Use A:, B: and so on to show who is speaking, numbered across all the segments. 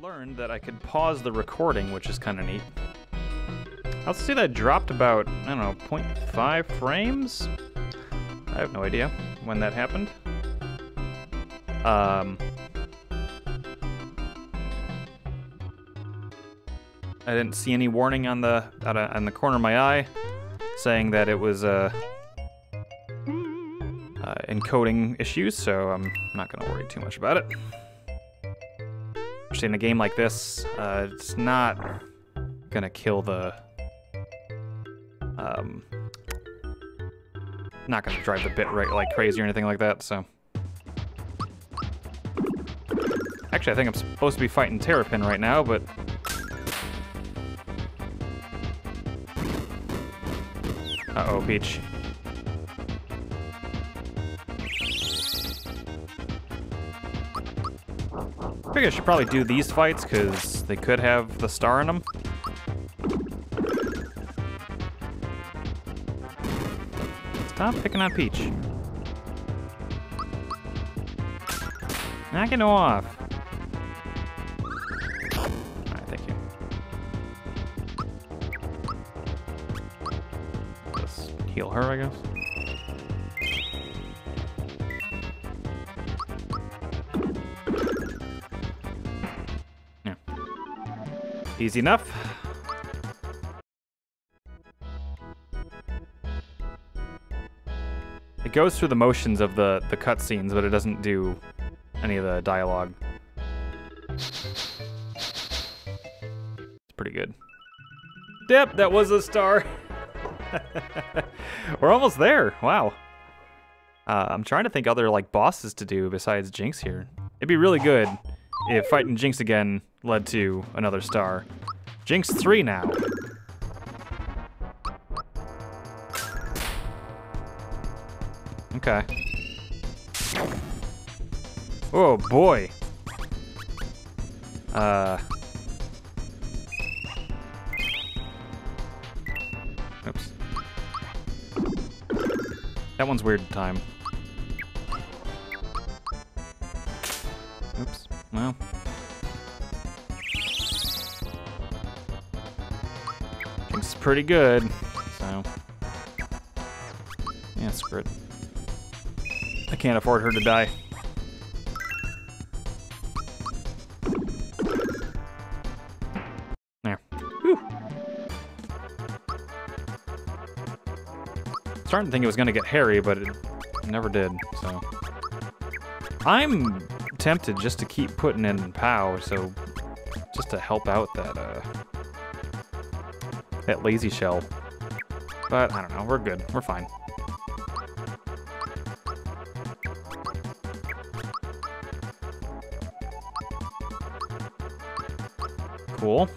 A: learned that I could pause the recording, which is kind of neat. I'll see that dropped about, I don't know, 0.5 frames? I have no idea when that happened. Um, I didn't see any warning on the on the corner of my eye saying that it was uh, uh, encoding issues, so I'm not going to worry too much about it. In a game like this, uh, it's not to kill the... Um, not to drive the bit rate like crazy or anything like that, so... Actually, I think I'm supposed to be fighting Terrapin right now, but... Uh-oh, Peach. I I should probably do these fights, because they could have the star in them. Stop picking on Peach. Knock it off. Alright, thank you. Heal her, I guess. Easy enough. It goes through the motions of the, the cutscenes, but it doesn't do any of the dialogue. It's pretty good. Yep, that was a star. We're almost there. Wow. Uh, I'm trying to think other like bosses to do besides Jinx here. It'd be really good if fighting Jinx again led to another star. Jinx 3 now. Okay. Oh boy. Uh. Oops. That one's weird time. Oops. Well. Pretty good, so. Yeah, screw it. I can't afford her to die. There. Whew. Starting to think it was gonna get hairy, but it never did, so. I'm tempted just to keep putting in POW, so just to help out that uh that lazy shell. But I don't know, we're good. We're fine. Cool.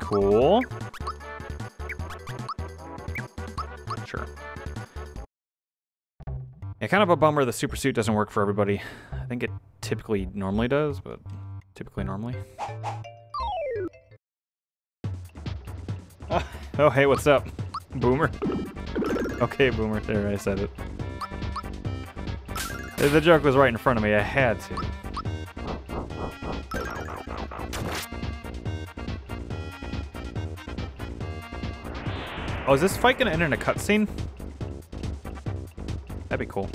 A: Cool. Sure. Yeah, kind of a bummer the super suit doesn't work for everybody. I think it typically normally does, but typically normally. Oh, hey, what's up? Boomer? Okay, Boomer, there, I said it. The joke was right in front of me, I had to. Oh, is this fight gonna end in a cutscene? That'd be cool.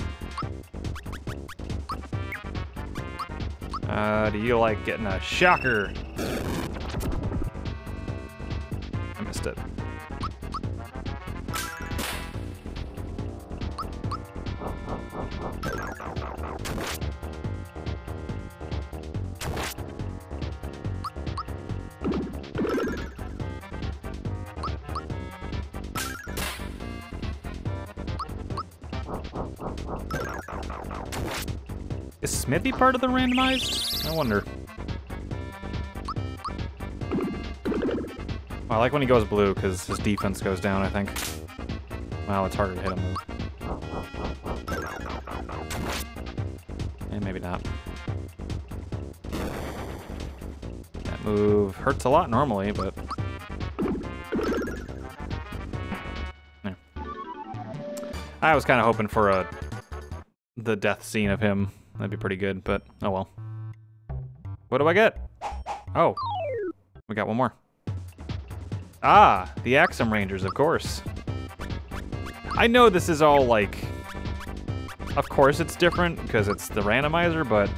A: Uh, do you like getting a shocker? Is Smithy part of the randomized? I wonder. Well, I like when he goes blue because his defense goes down, I think. Wow, it's harder to hit him. And maybe not. That move hurts a lot normally, but... I was kind of hoping for a the death scene of him That'd be pretty good, but oh well. What do I get? Oh, we got one more. Ah, the Axem Rangers, of course. I know this is all like, of course it's different because it's the randomizer, but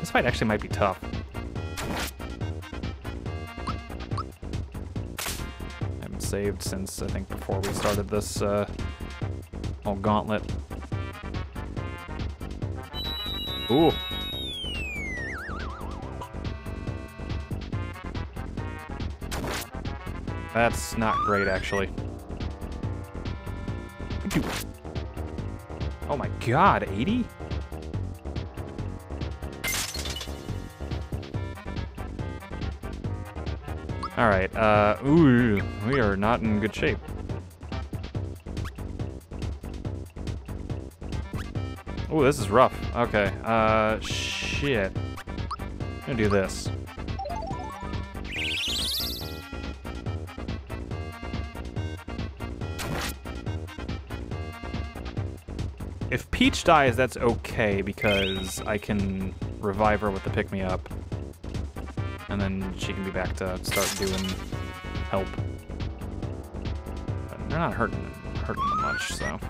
A: this fight actually might be tough. I haven't saved since I think before we started this uh, whole gauntlet. Ooh. That's not great, actually. Oh my god, 80? Alright, uh, ooh, we are not in good shape. Oh, this is rough. Okay, uh, shit. I'm gonna do this. If Peach dies, that's okay, because I can revive her with the pick-me-up. And then she can be back to start doing help. But they're not hurting, hurting much, so...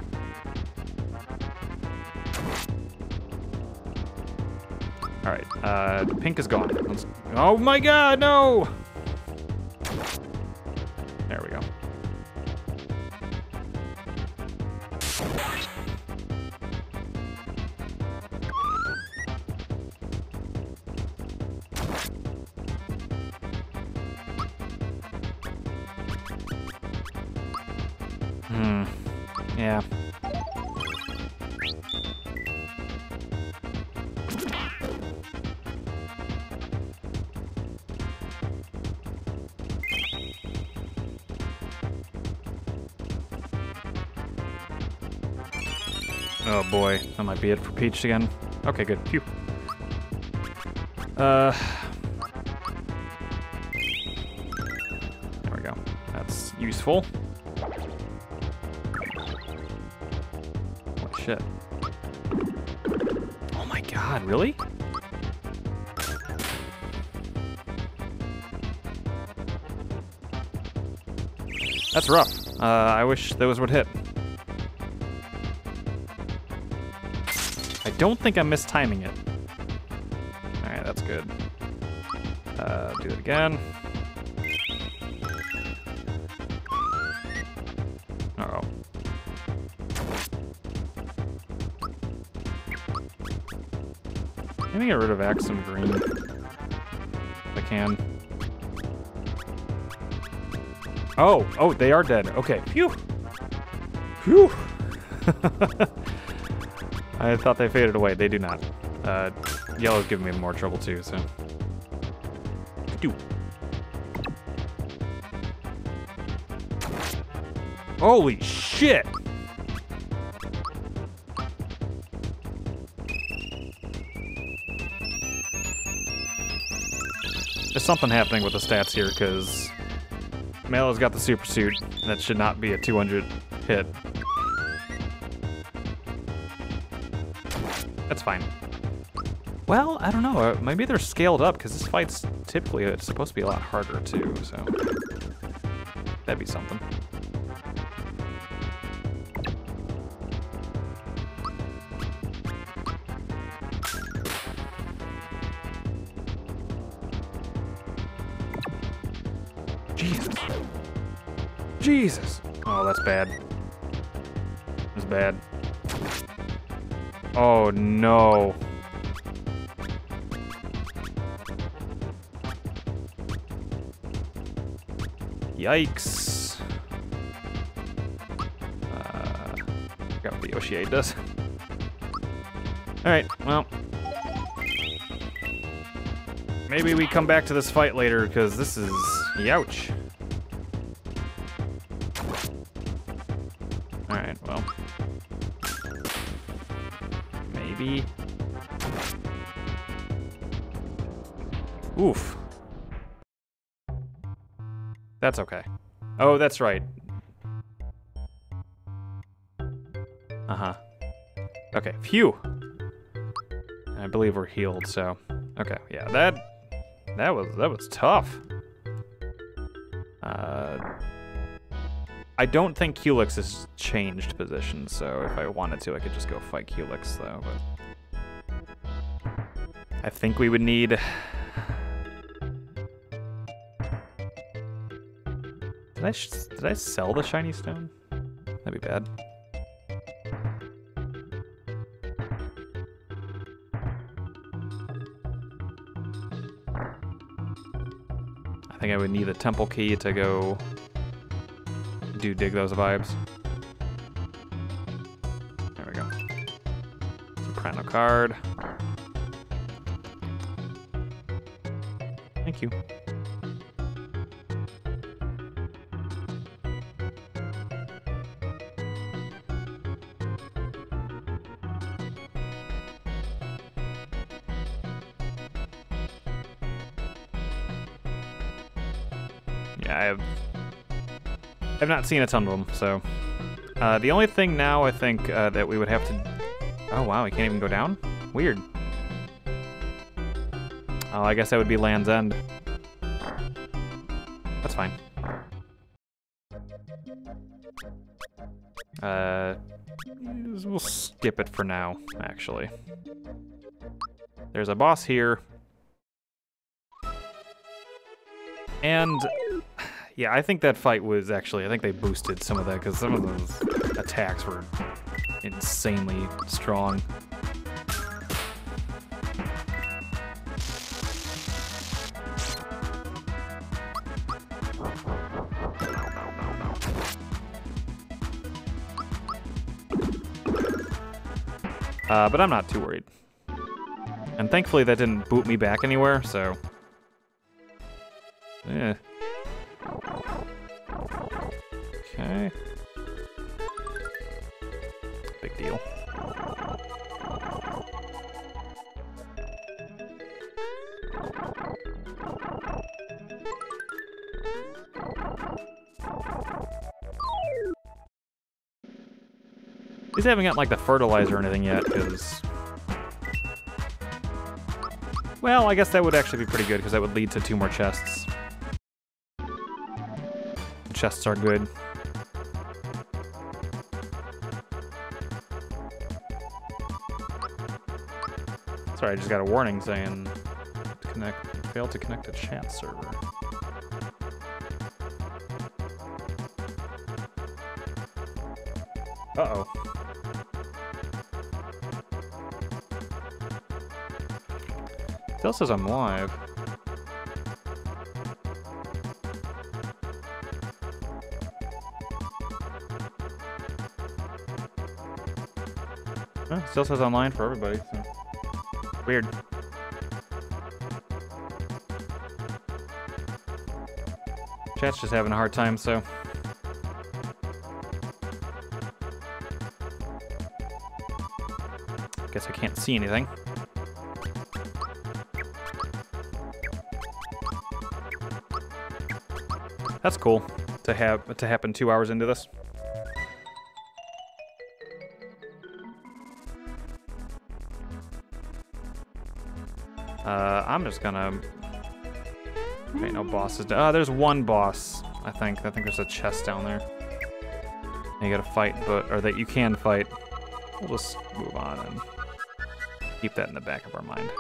A: uh, pink is gone. Let's, oh my god, no! Might be it for Peach again. Okay, good. Phew. Uh. There we go. That's useful. Shit. Oh my god, really? That's rough. Uh, I wish those would hit. Don't think I'm mistiming it. Alright, that's good. Uh, do it again. Uh oh Let me get rid of Axem Green. If I can. Oh, oh, they are dead. Okay, phew. Phew. I thought they faded away. They do not. Uh, yellow's giving me more trouble too, so. Do. Holy shit! There's something happening with the stats here, because Mallow's got the super suit. That should not be a 200 hit. I don't know. Uh, maybe they're scaled up because this fight's typically it's supposed to be a lot harder too. So that'd be something. Jesus. Jesus. Oh, that's bad. That's bad. Oh no. Yikes. Uh, forgot what the Yoshi does. Alright, well. Maybe we come back to this fight later, because this is... Youch. That's okay. Oh, that's right. Uh-huh. Okay, phew. I believe we're healed, so okay, yeah, that that was that was tough. Uh, I don't think Culex has changed position, so if I wanted to, I could just go fight Culex, though. But I think we would need. Did I did I sell the shiny stone? That'd be bad. I think I would need the temple key to go do dig those vibes. There we go. Soprano card. Seen a ton of them, so. Uh, the only thing now I think uh, that we would have to... Oh, wow, we can't even go down? Weird. Oh, I guess that would be Land's End. That's fine. Uh, we'll skip it for now, actually. There's a boss here. And yeah, I think that fight was actually, I think they boosted some of that because some of those attacks were insanely strong. Uh, but I'm not too worried. And thankfully that didn't boot me back anywhere, so... Yeah. Okay. Big deal. These haven't got like the fertilizer or anything yet, because... Well, I guess that would actually be pretty good, because that would lead to two more chests. Chests are good. Sorry, I just got a warning saying connect failed to connect to chat server. Uh-oh. Still says I'm live. Oh, still says online for everybody, so. Weird. Chat's just having a hard time, so. Guess I can't see anything. That's cool to have to happen two hours into this. Just gonna. Okay, no bosses. Uh, there's one boss. I think. I think there's a chest down there. And you gotta fight, but or that you can fight. We'll just move on and keep that in the back of our mind.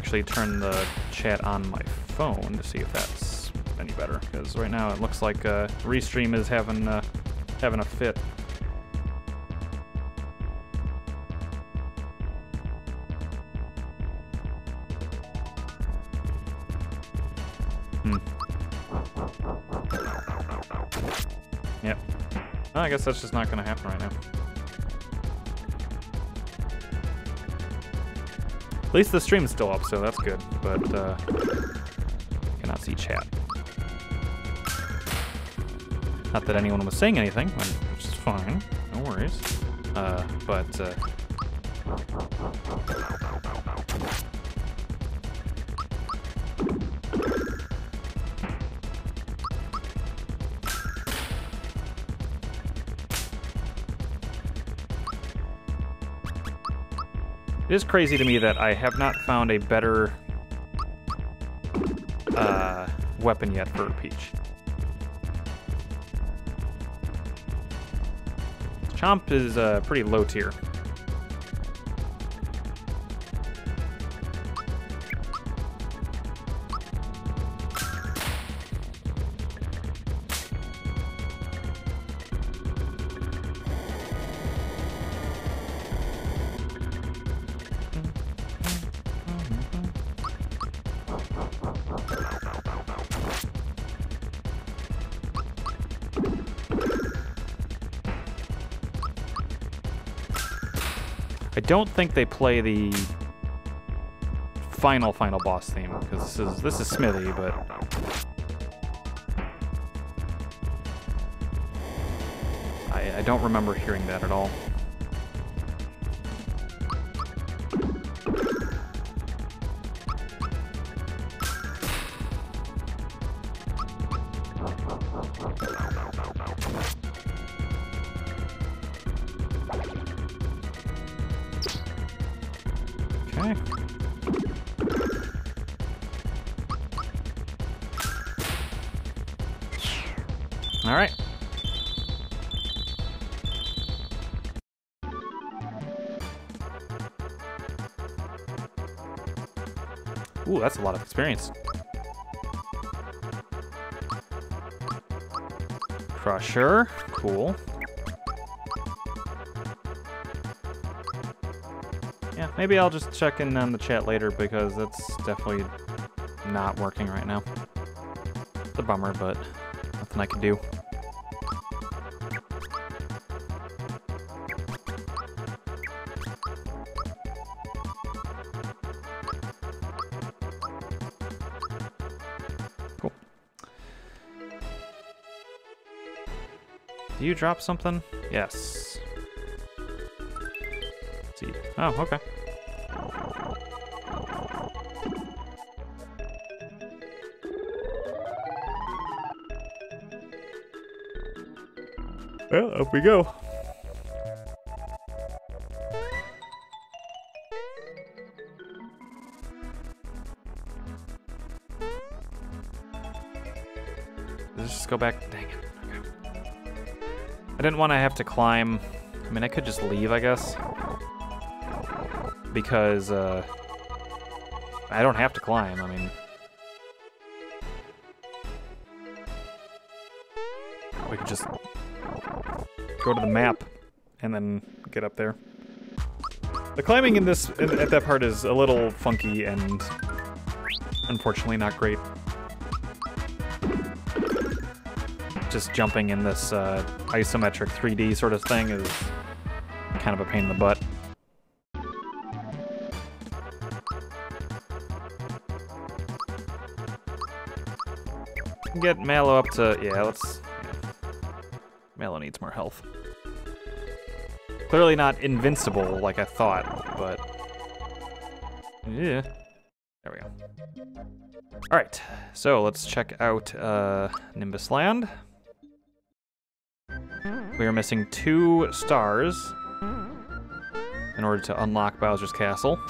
A: Actually turn the chat on my phone to see if that's any better. Because right now it looks like uh, Restream is having uh, having a fit. Hmm. Yep. I guess that's just not going to happen right now. At least the stream is still up, so that's good. But, uh, cannot see chat. Not that anyone was saying anything, which is fine. No worries. Uh, but, uh, It is crazy to me that I have not found a better uh, weapon yet for Peach. Chomp is uh, pretty low tier. Don't think they play the final final boss theme because this is this is Smithy, but I, I don't remember hearing that at all. Ooh, that's a lot of experience. Crusher, cool. Yeah, maybe I'll just check in on the chat later because that's definitely not working right now. It's a bummer, but nothing I can do. You drop something? Yes. Let's see. Oh, okay. Well, up we go. Let's just go back. I didn't want to have to climb. I mean, I could just leave, I guess. Because, uh... I don't have to climb, I mean... We could just go to the map and then get up there. The climbing in this at that part is a little funky and unfortunately not great. Just jumping in this uh, isometric 3D sort of thing is kind of a pain in the butt. Get Mallow up to yeah, let's Mallow needs more health. Clearly not invincible like I thought, but... Yeah. There we go. Alright, so let's check out uh, Nimbus Land. We are missing two stars in order to unlock Bowser's Castle.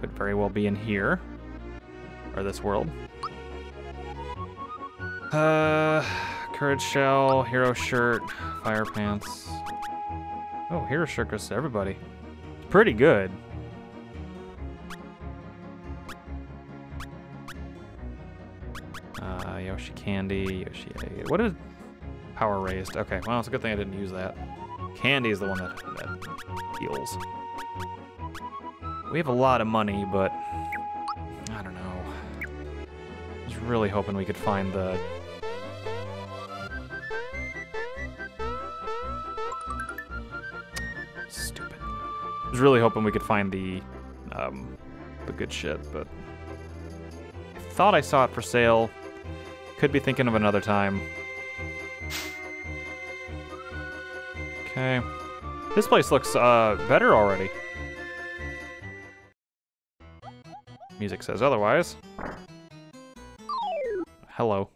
A: Could very well be in here, or this world. Uh... Courage Shell, Hero Shirt, Fire Pants. Oh, Hero Shirt goes to everybody. Pretty good. Uh, Yoshi Candy, Yoshi Egg. What is Power Raised? Okay, well, it's a good thing I didn't use that. Candy is the one that, that heals. We have a lot of money, but I don't know. I was really hoping we could find the Stupid. I was really hoping we could find the um, the good shit, but I thought I saw it for sale. Could be thinking of another time. Okay. This place looks uh, better already. Music says otherwise. Hello.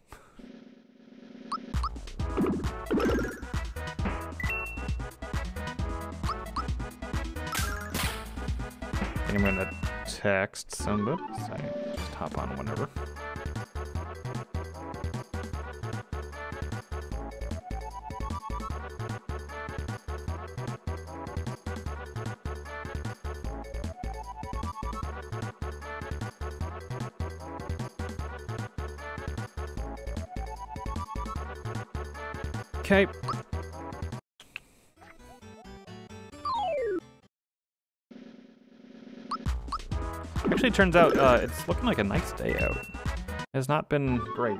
A: I'm gonna text somebody. So just hop on whenever. Okay. Actually, turns out uh, it's looking like a nice day out. It has not been great.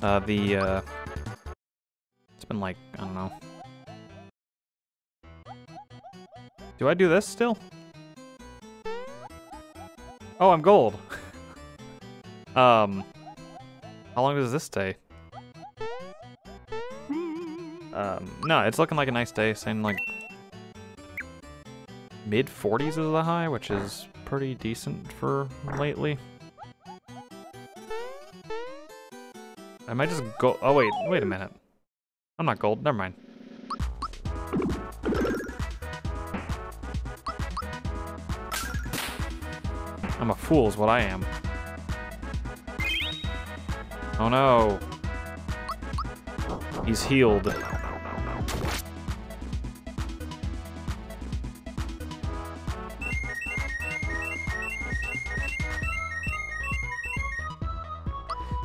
A: Uh, the, uh, it's been like, I don't know. Do I do this still? Oh, I'm gold. um, how long does this stay? Um, no, it's looking like a nice day, saying like mid 40s is the high, which is pretty decent for lately. I might just go. Oh wait, wait a minute. I'm not gold. Never mind. I'm a fool, is what I am. Oh no. He's healed.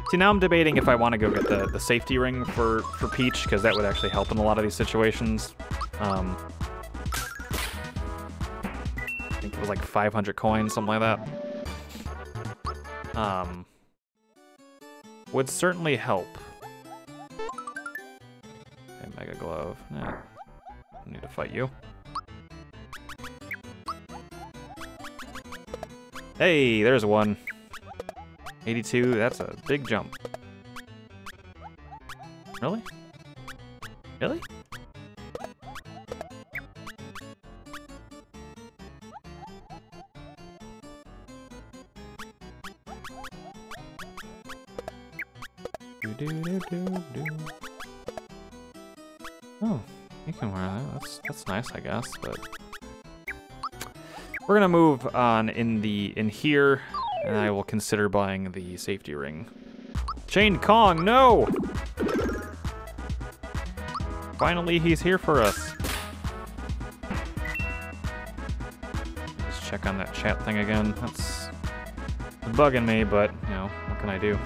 A: See, now I'm debating if I want to go get the, the safety ring for, for Peach, because that would actually help in a lot of these situations. Um, I think it was like 500 coins, something like that. Um, would certainly help. Okay, Mega Glove. Nah, I need to fight you. Hey, there's one. 82, that's a big jump. Really? Really? Do, do, do. Oh, you can wear that. That's that's nice, I guess. But we're gonna move on in the in here, and I mm. will consider buying the safety ring. Chained Kong, no! Finally, he's here for us. Let's check on that chat thing again. That's bugging me, but you know, what can I do?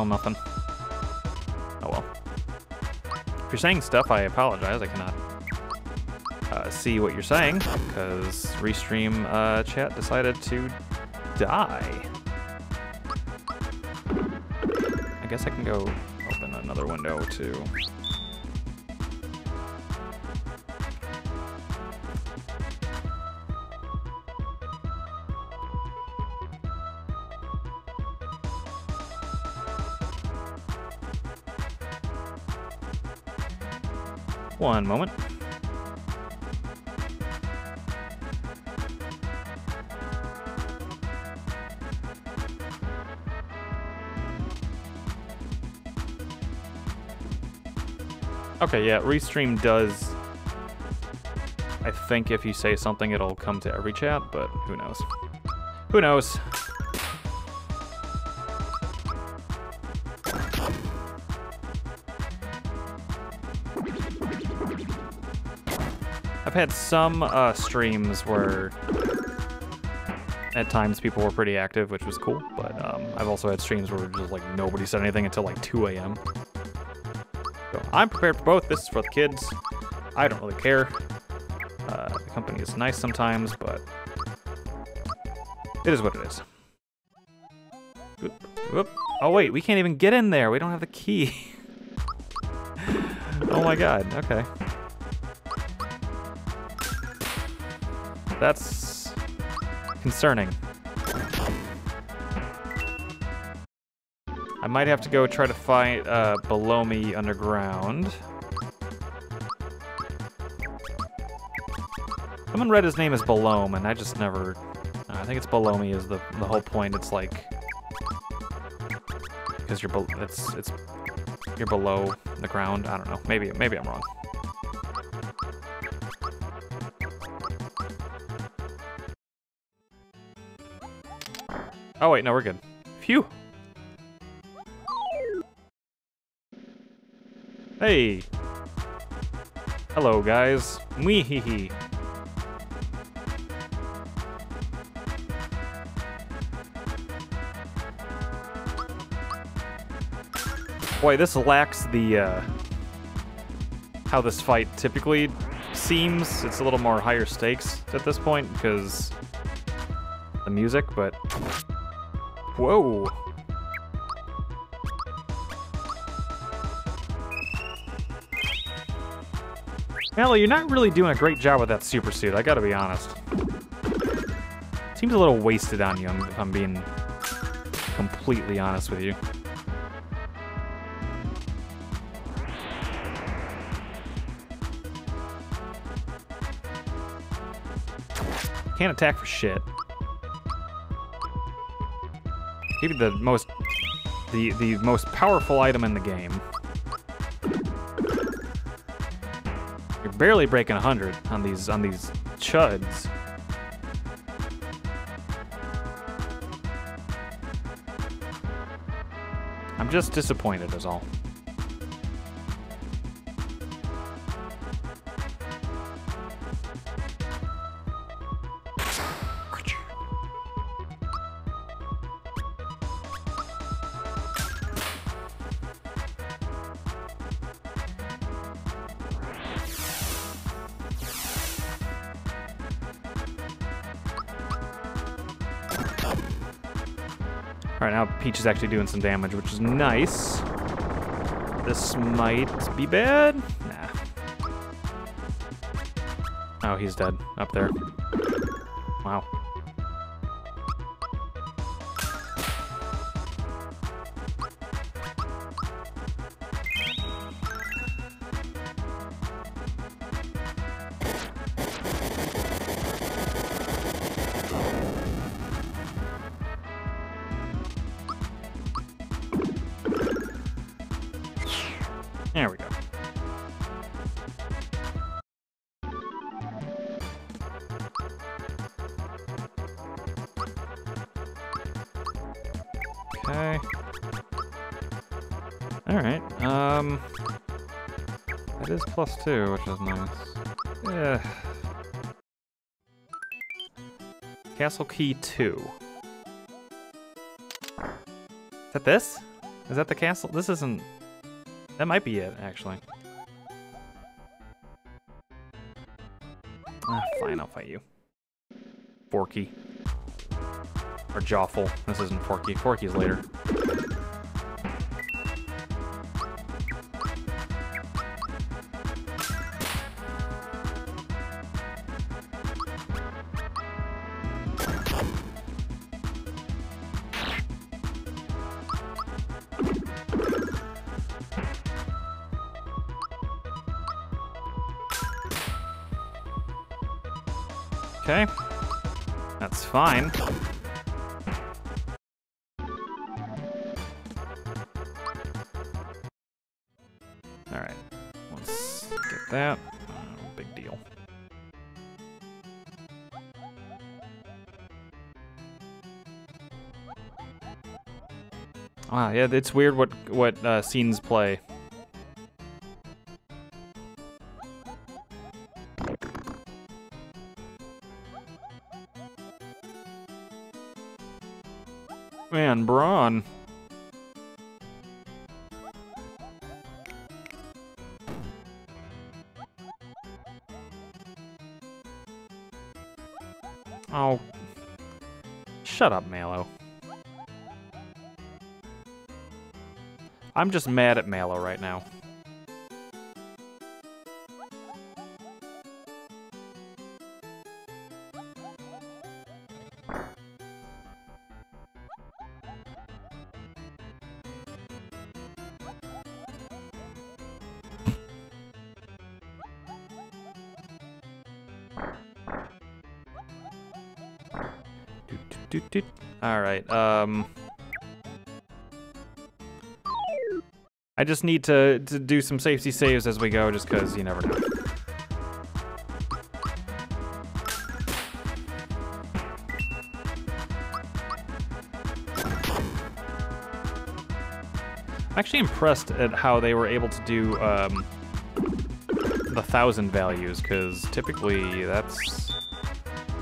A: Still nothing. Oh well. If you're saying stuff, I apologize. I cannot uh, see what you're saying because Restream uh, chat decided to die. I guess I can go open another window too. One moment. Okay, yeah, Restream does. I think if you say something, it'll come to every chat, but who knows? Who knows? I've had some uh, streams where at times people were pretty active, which was cool, but um, I've also had streams where just like nobody said anything until like 2 a.m. So I'm prepared for both. This is for the kids. I don't really care. Uh, the company is nice sometimes, but it is what it is. Oop, oop. Oh wait, we can't even get in there. We don't have the key. oh my god, okay. That's concerning. I might have to go try to fight uh, below me underground. Someone read his name as Belome, and I just never... Uh, I think it's below me is the, the whole point. It's like... Because you're... It's, it's... You're below the ground. I don't know. Maybe, maybe I'm wrong. Oh, wait, no, we're good. Phew! Hey! Hello, guys. Mwee hee hee. Boy, this lacks the, uh, how this fight typically seems. It's a little more higher stakes at this point because the music, but... Whoa! Mallow, you're not really doing a great job with that super suit, I gotta be honest. Seems a little wasted on you, if I'm being completely honest with you. Can't attack for shit. Maybe the most the the most powerful item in the game. You're barely breaking 100 on these on these chuds. I'm just disappointed is all. Alright, now Peach is actually doing some damage, which is nice. This might be bad? Nah. Oh, he's dead. Up there. Wow. Plus two, which is nice. Yeah. Castle Key 2. Is that this? Is that the castle? This isn't... That might be it, actually. Ah, fine, I'll fight you. Forky. Or Jawful. This isn't Forky. Forky's later. Yeah, it's weird what what uh, scenes play. I'm just mad at Mallow right now. All right. Um. I just need to, to do some safety saves as we go, just because you never know. I'm actually impressed at how they were able to do um, the thousand values, because typically that's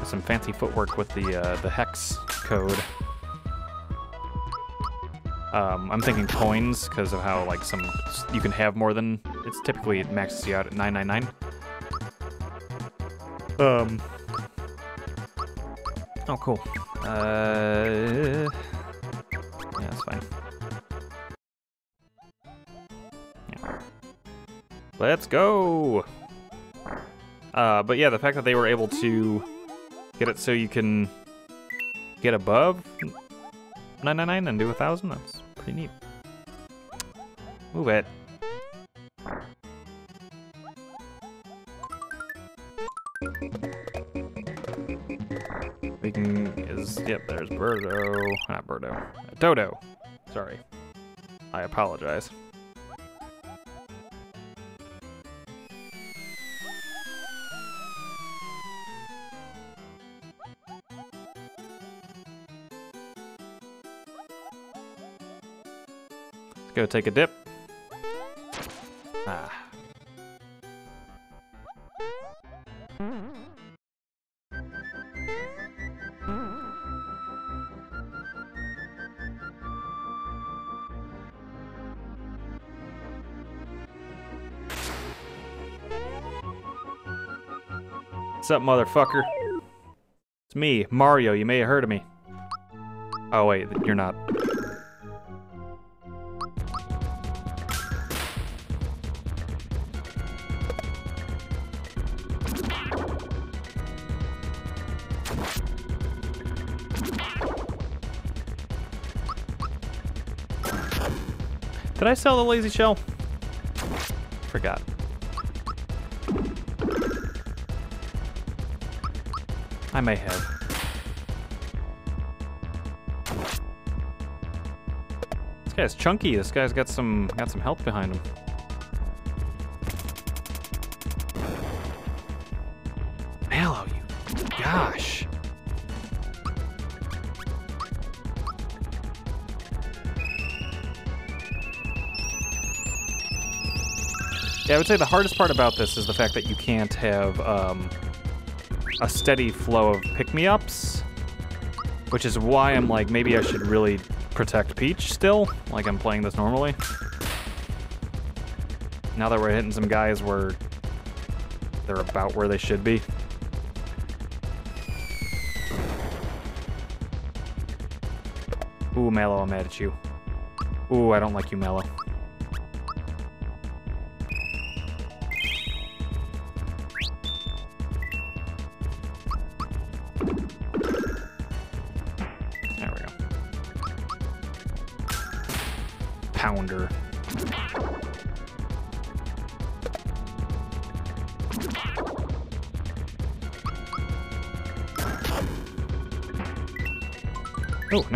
A: some fancy footwork with the uh, the hex code. Um, I'm thinking coins because of how like some you can have more than it's typically it maxes you out at 999. Um. Oh, cool. Uh. Yeah, that's fine. Yeah. Let's go. Uh, but yeah, the fact that they were able to get it so you can get above 999 and do a 1,000, that's pretty neat. Move it. Is, yep, there's Birdo, not Birdo, Dodo, sorry. I apologize. Go take a dip. Ah. What's up, motherfucker? It's me, Mario. You may have heard of me. Oh, wait, you're not. I sell the lazy shell? Forgot. I may have. This guy's chunky. This guy's got some got some health behind him. Mallow, you gosh. I would say the hardest part about this is the fact that you can't have um, a steady flow of pick-me-ups, which is why I'm like, maybe I should really protect Peach still, like I'm playing this normally. Now that we're hitting some guys where they're about where they should be. Ooh, Mallow, I'm mad at you. Ooh, I don't like you, Mallow.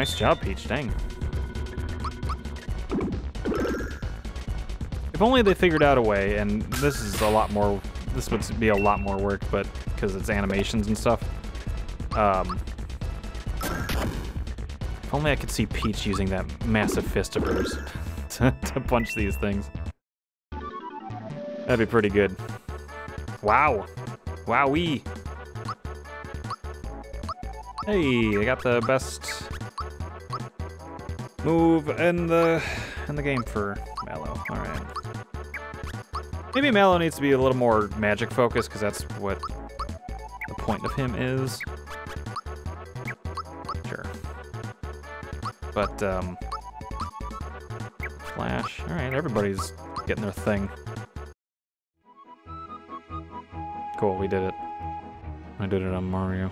A: Nice job, Peach. Dang. If only they figured out a way, and this is a lot more, this would be a lot more work, but because it's animations and stuff. Um, if only I could see Peach using that massive fist of hers to, to punch these things. That'd be pretty good. Wow. Wowee. Hey, I got the best move in the in the game for Mallow. All right. Maybe Mallow needs to be a little more magic focused because that's what the point of him is. Sure. But um, Flash. All right, everybody's getting their thing. Cool, we did it. I did it on Mario.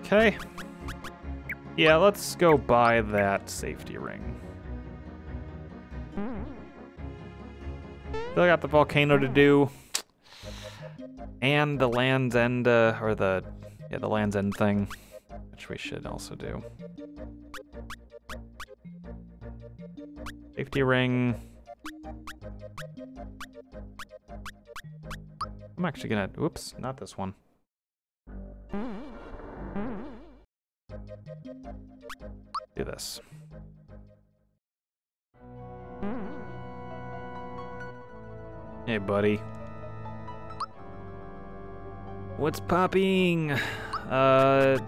A: Okay. Yeah, let's go buy that safety ring. Still got the volcano to do. And the Land's End, uh, or the, Yeah, the Land's End thing, which we should also do. Safety ring. I'm actually gonna, oops, not this one. This. Hey, buddy. What's popping? Uh,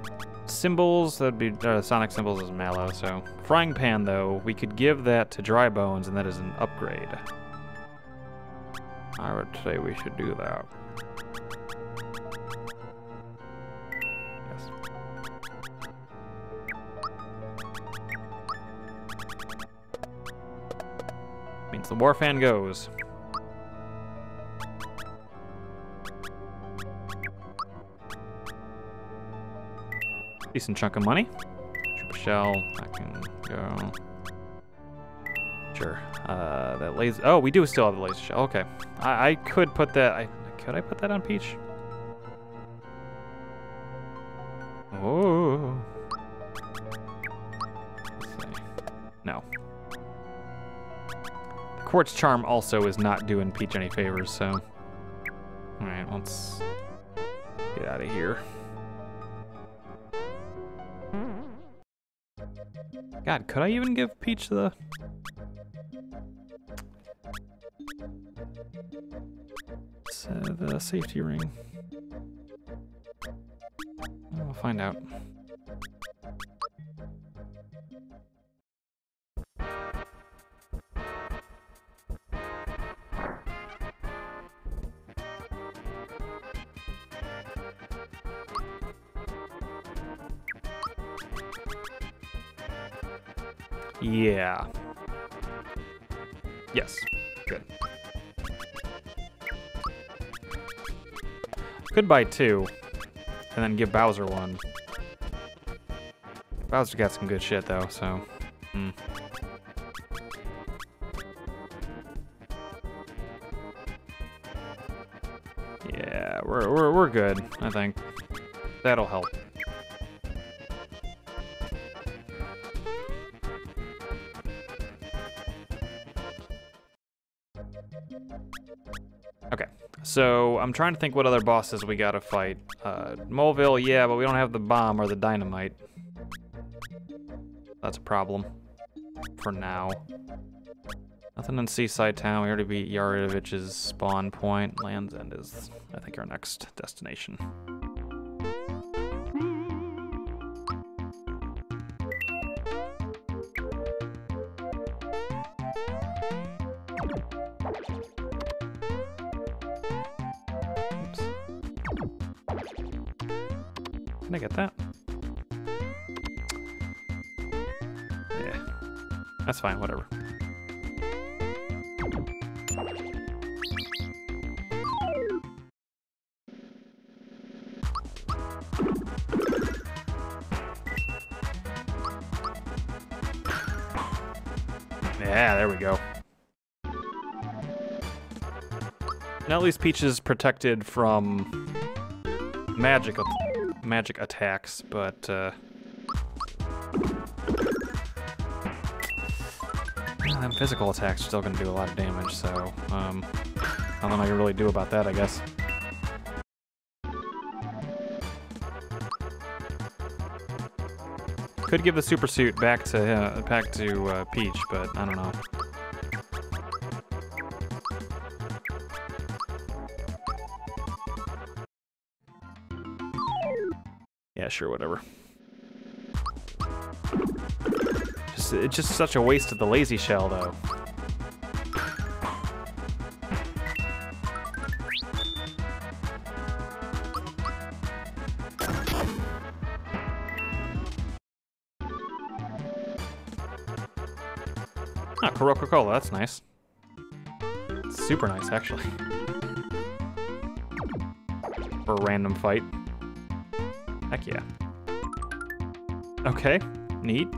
A: cymbals, that'd be, uh, sonic cymbals is mallow, so. Frying pan, though, we could give that to dry bones, and that is an upgrade. I would say we should do that. War fan goes. Decent chunk of money. Triple shell, I can go. Sure. Uh, that laser. Oh, we do still have the laser shell. Okay. I, I could put that. I could I put that on Peach? Quartz Charm also is not doing Peach any favors, so. Alright, let's get out of here. God, could I even give Peach the... The safety ring? We'll find out. Yes. Good. Could buy two, and then give Bowser one. Bowser got some good shit though, so. Hmm. Yeah, we're, we're, we're good, I think. That'll help. So I'm trying to think what other bosses we gotta fight. Uh, Moleville, yeah, but we don't have the bomb or the dynamite. That's a problem. For now. Nothing in Seaside Town. We already beat Yaridovich's spawn point. Land's End is, I think, our next destination. Fine, whatever. Yeah, there we go. Now at least Peach is protected from magic magic attacks, but uh, them physical attacks are still gonna do a lot of damage. So um, I don't know what you really do about that. I guess. Could give the super suit back to uh, back to uh, Peach, but I don't know. Yeah, sure, whatever. Just, it's just such a waste of the lazy shell, though. Ah, Kerokero Cola, that's nice. Super nice, actually. For a random fight. Heck yeah. Okay, neat.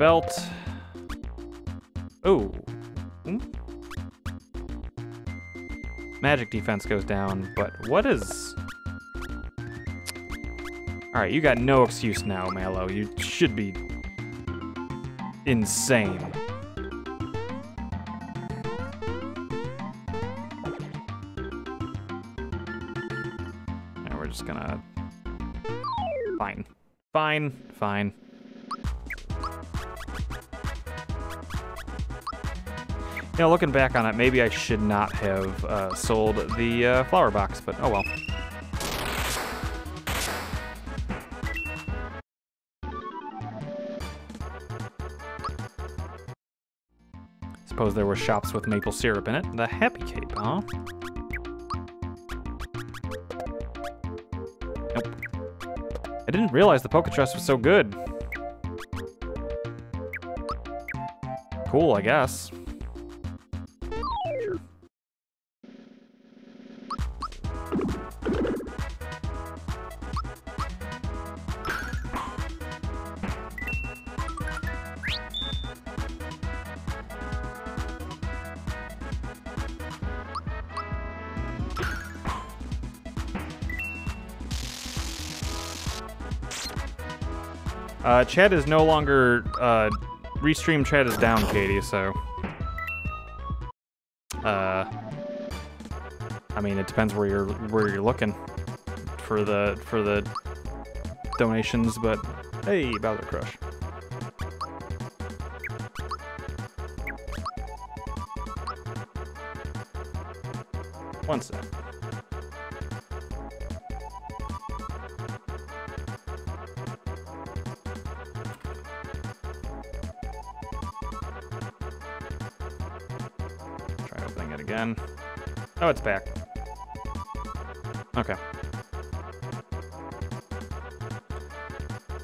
A: Belt. Oh. Magic defense goes down, but what is... Alright, you got no excuse now, Mallow. You should be insane. And we're just gonna... Fine. Fine, fine. You know, looking back on it, maybe I should not have uh, sold the uh, flower box, but oh well. Suppose there were shops with maple syrup in it. The Happy Cape, huh? Nope. I didn't realize the Poketress was so good. Cool, I guess. Uh, chat is no longer, uh, restream chat is down, Katie, so. Uh, I mean, it depends where you're, where you're looking for the, for the donations, but hey, Bowser Crush. One sec. It's back. Okay.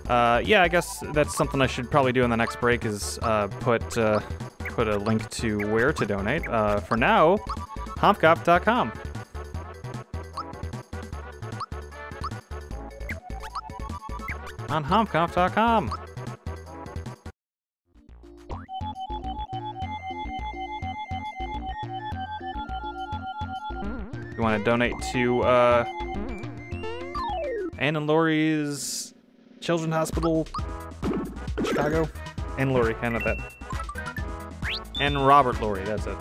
A: Uh, yeah, I guess that's something I should probably do in the next break is uh, put uh, put a link to where to donate. Uh, for now, hompcop.com. On hompcop.com. want to donate to uh, Ann and Lurie's Children's Hospital, Chicago? Ann Lurie, I know that. And Robert Lurie, that's it.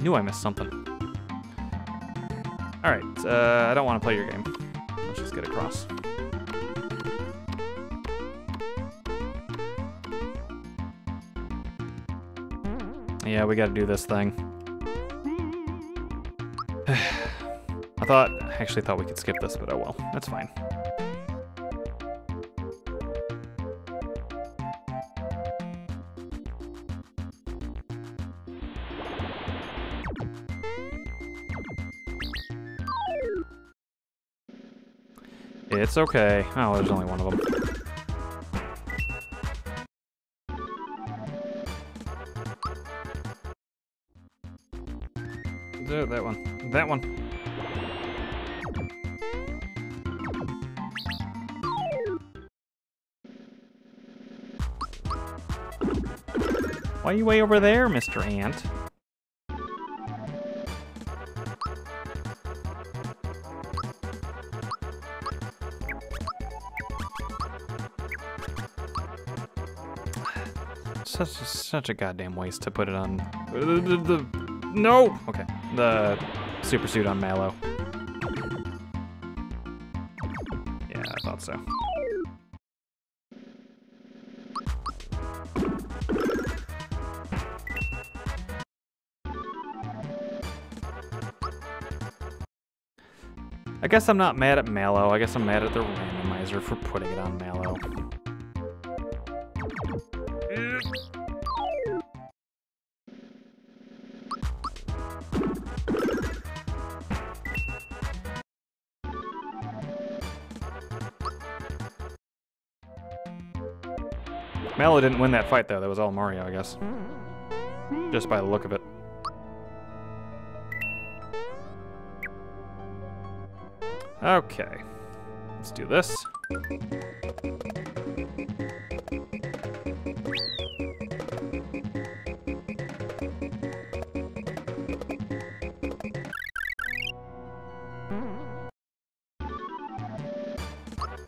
A: Knew I missed something. Alright, uh, I don't want to play your game. Let's just get across. Yeah, we gotta do this thing. I thought, I actually thought we could skip this, but oh well, that's fine. It's okay. Oh, there's only one of them. Do that one. That one. Why are you way over there, Mr. Ant? Such a, such a goddamn waste to put it on. The, the, the- no. Okay. The super suit on Mallow. Yeah, I thought so. I guess I'm not mad at Mallow. I guess I'm mad at the randomizer for putting it on Mallow. Mallow didn't win that fight though. That was all Mario, I guess. just by the look of it. Okay, let's do this.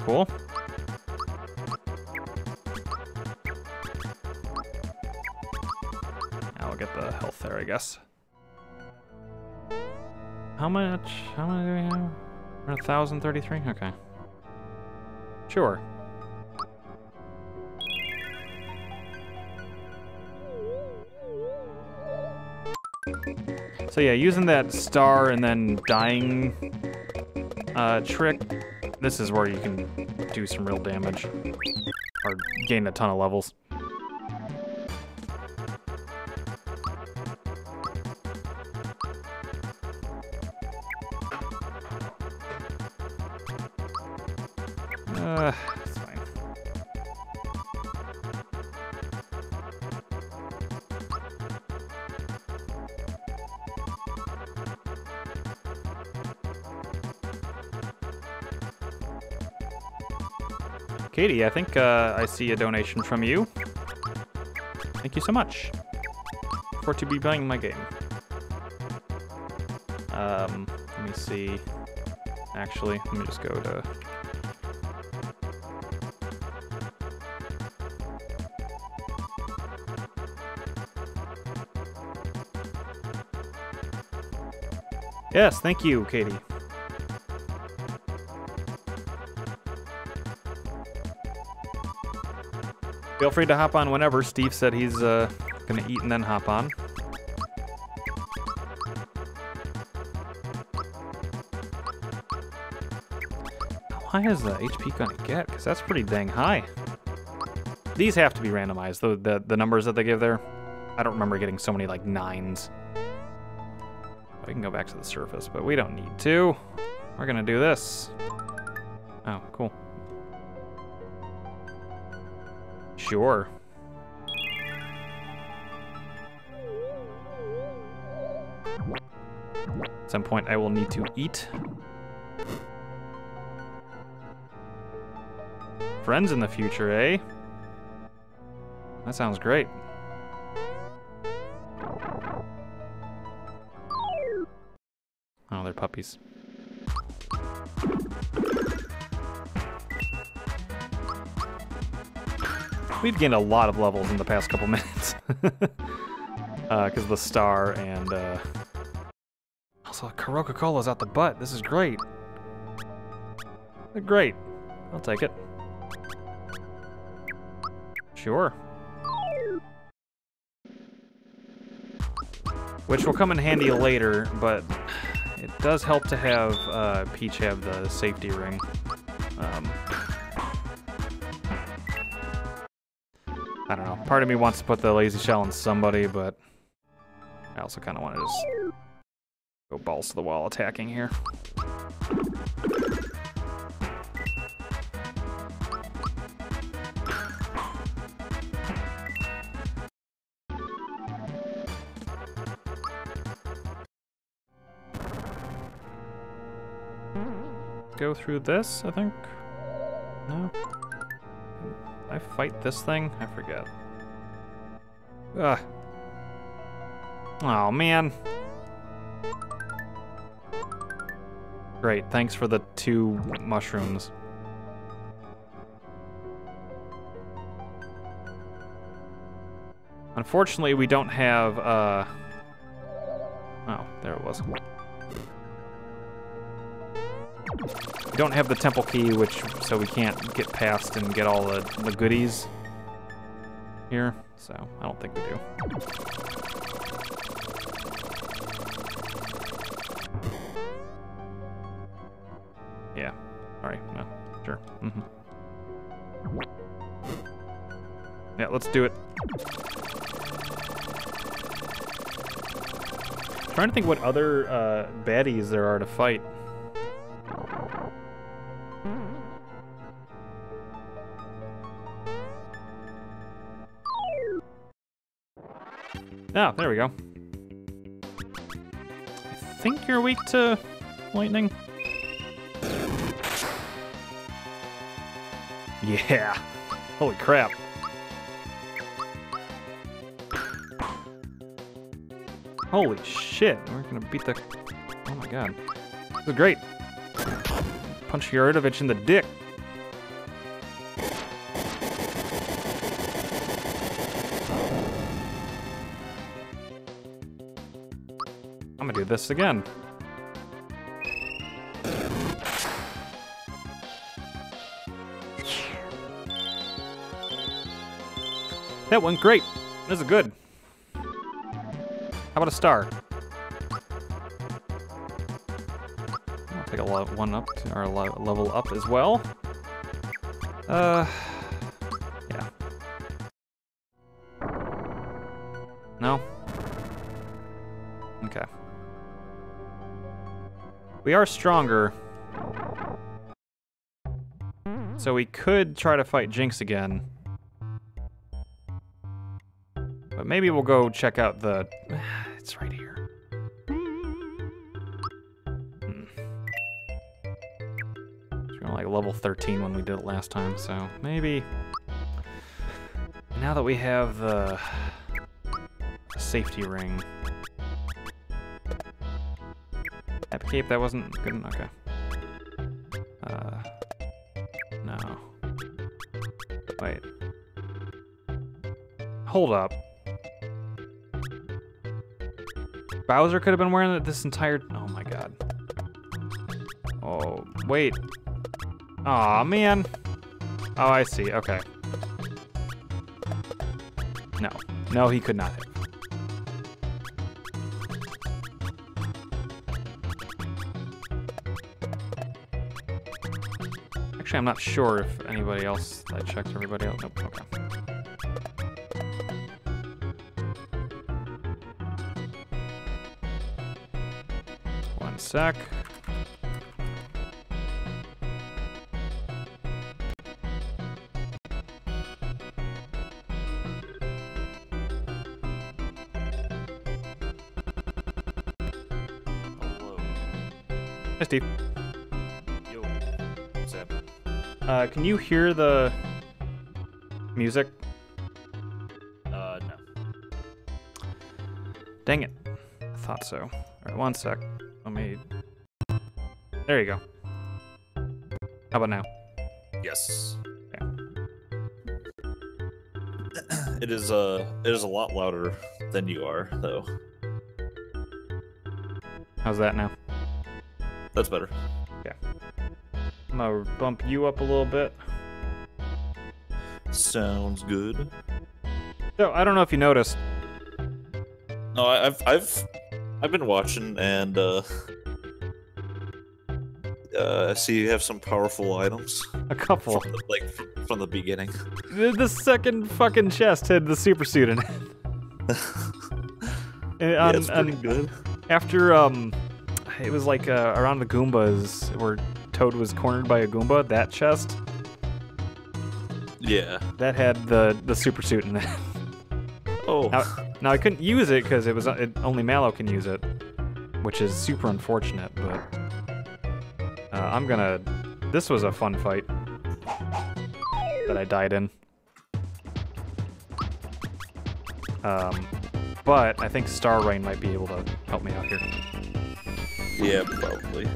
A: Cool. There, I guess. How much? How many do we have? We're 1,033? Okay. Sure. So yeah, using that star and then dying uh, trick, this is where you can do some real damage. Or gain a ton of levels. Katie, I think uh, I see a donation from you. Thank you so much for to be playing my game. Um, let me see. Actually, let me just go to Yes, thank you, Katie. Feel free to hop on whenever. Steve said he's uh, gonna eat and then hop on. How high is the HP gonna get? Because that's pretty dang high. These have to be randomized, the, the, the numbers that they give there. I don't remember getting so many, like, nines. We can go back to the surface, but we don't need to. We're gonna do this. Sure. At some point I will need to eat. Friends in the future, eh? That sounds great. Oh, they're puppies. We've gained a lot of levels in the past couple minutes. Because uh, the star and... Uh... Also, Coca-Cola's out the butt. This is great. Great. I'll take it. Sure. Which will come in handy later, but it does help to have uh, Peach have the safety ring. Um, I don't know. Part of me wants to put the lazy shell on somebody, but I also kind of want to just go balls to the wall attacking here. Go through this, I think? No? I fight this thing? I forget. Ugh. Oh, man. Great, thanks for the two mushrooms. Unfortunately, we don't have, uh... Oh, there it was. We don't have the temple key, which so we can't get past and get all the, the goodies here. So I don't think we do. Yeah. Right. No. Sure. Mm -hmm. Yeah. Let's do it. trying to think what other uh, baddies there are to fight. Ah, there we go. I think you're weak to lightning. Yeah. Holy crap. Holy shit. We're gonna beat the... Oh my god. This is great. Punch Yaridovich in the dick. This again. That went great. This is good. How about a star? I'll take a one up, or le level up as well. Uh, We are stronger. So we could try to fight Jinx again. But maybe we'll go check out the... It's right here. Hmm. We were like level 13 when we did it last time, so maybe... Now that we have the safety ring... Happy Cape, that wasn't good enough. Okay. Uh, no. Wait. Hold up. Bowser could have been wearing it this entire... Oh my god. Oh, wait. Aw, man. Oh, I see. Okay. No. No, he could not have. Actually, I'm not sure if anybody else... I checked everybody else. Nope, okay. One sec. Uh, can you hear the music?
B: Uh, no.
A: Dang it. I thought so. Alright, one sec. Let me... There you go. How about now?
B: Yes.
A: Okay.
B: It is uh it is a lot louder than you are, though.
A: How's that now?
B: That's better.
A: I'm gonna bump you up a little bit.
B: Sounds good.
A: So, I don't know if you noticed.
B: No, I've I've I've been watching and uh uh I see you have some powerful items
A: A couple.
B: from the, like from, the beginning.
A: The, the second fucking chest had the super suit in it. And
B: yeah,
A: on-
B: it's pretty
A: on-
B: good.
A: after um it was like uh, around the goombas where toad was cornered by a goomba that chest
B: Yeah.
A: that had the the super suit in it
B: Oh.
A: now, now i couldn't use it because it was it, only mallow can use it which is super unfortunate but uh, i'm gonna this was a fun fight that i died in um but i think star rain might be able to help me out here
B: Yeah, probably.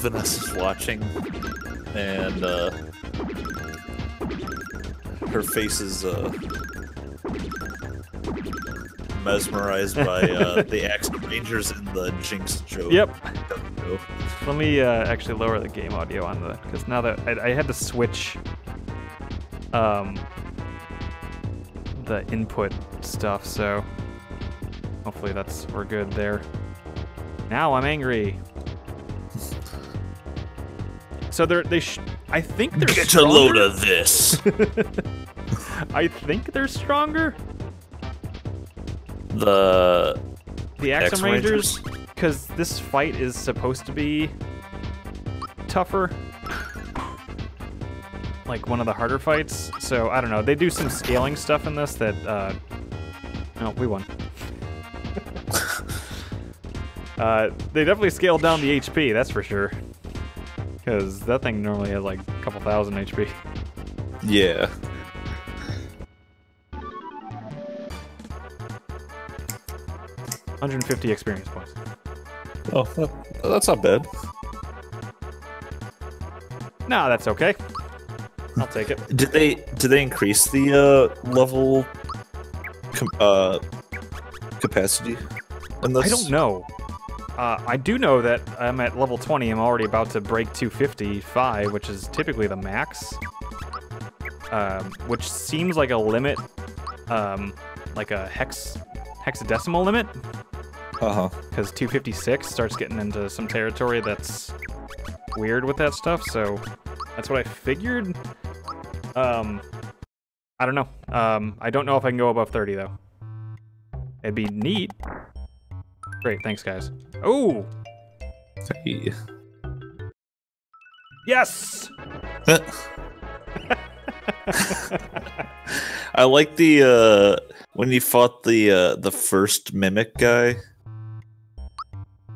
B: Vanessa's watching, and uh, her face is uh, mesmerized by uh, the Axem Rangers and the Jinx joke.
A: yep Let me uh, actually lower the game audio on the because now that I, I had to switch um, the input stuff, so hopefully that's we're good there. Now I'm angry. So they're they sh- I think they're
B: Get a load of this.
A: I think they're stronger.
B: the
A: The
B: Axem
A: Rangers, because this fight is supposed to be tougher. like one of the harder fights. So I don't know. They do some scaling stuff in this that. Uh, oh, we won. uh, they definitely scaled down the HP. That's for sure. Because that thing normally has like a couple thousand HP.
B: Yeah.
A: Hundred and fifty experience points.
B: Oh, that- that's not bad.
A: No, that's okay. I'll take it.
B: Did they did they increase the uh, level com- uh, capacity in this?
A: I don't know. Uh, I do know that I'm at level 20. I'm already about to break 255, which is typically the max. Um, which seems like a limit, um, like a hex hexadecimal limit,
B: Uh huh.
A: because 256 starts getting into some territory that's weird with that stuff. So that's what I figured. Um, I don't know. Um, I don't know if I can go above 30 though. It'd be neat. Great, thanks guys. Oh,
B: Hey.
A: yes.
B: I like the uh, when you fought the uh, the first mimic guy.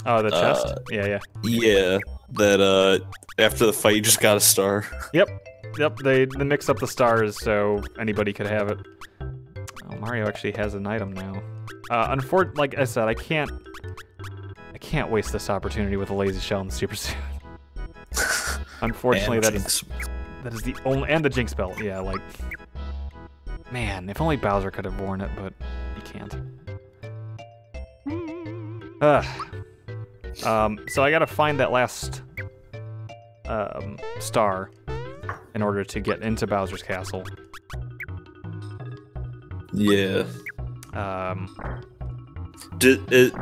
A: Oh, the chest.
B: Uh,
A: yeah, yeah.
B: Yeah, that uh, after the fight you just got a star.
A: Yep, yep. They they mix up the stars so anybody could have it. Oh, Mario actually has an item now. Uh, unfor- like I said, I can't. Can't waste this opportunity with a lazy shell and the super suit. Unfortunately, that is that is the only and the Jinx belt. Yeah, like man, if only Bowser could have worn it, but he can't. Ugh. Um, so I gotta find that last um, star in order to get into Bowser's castle.
B: Yeah.
A: Um,
B: Did it,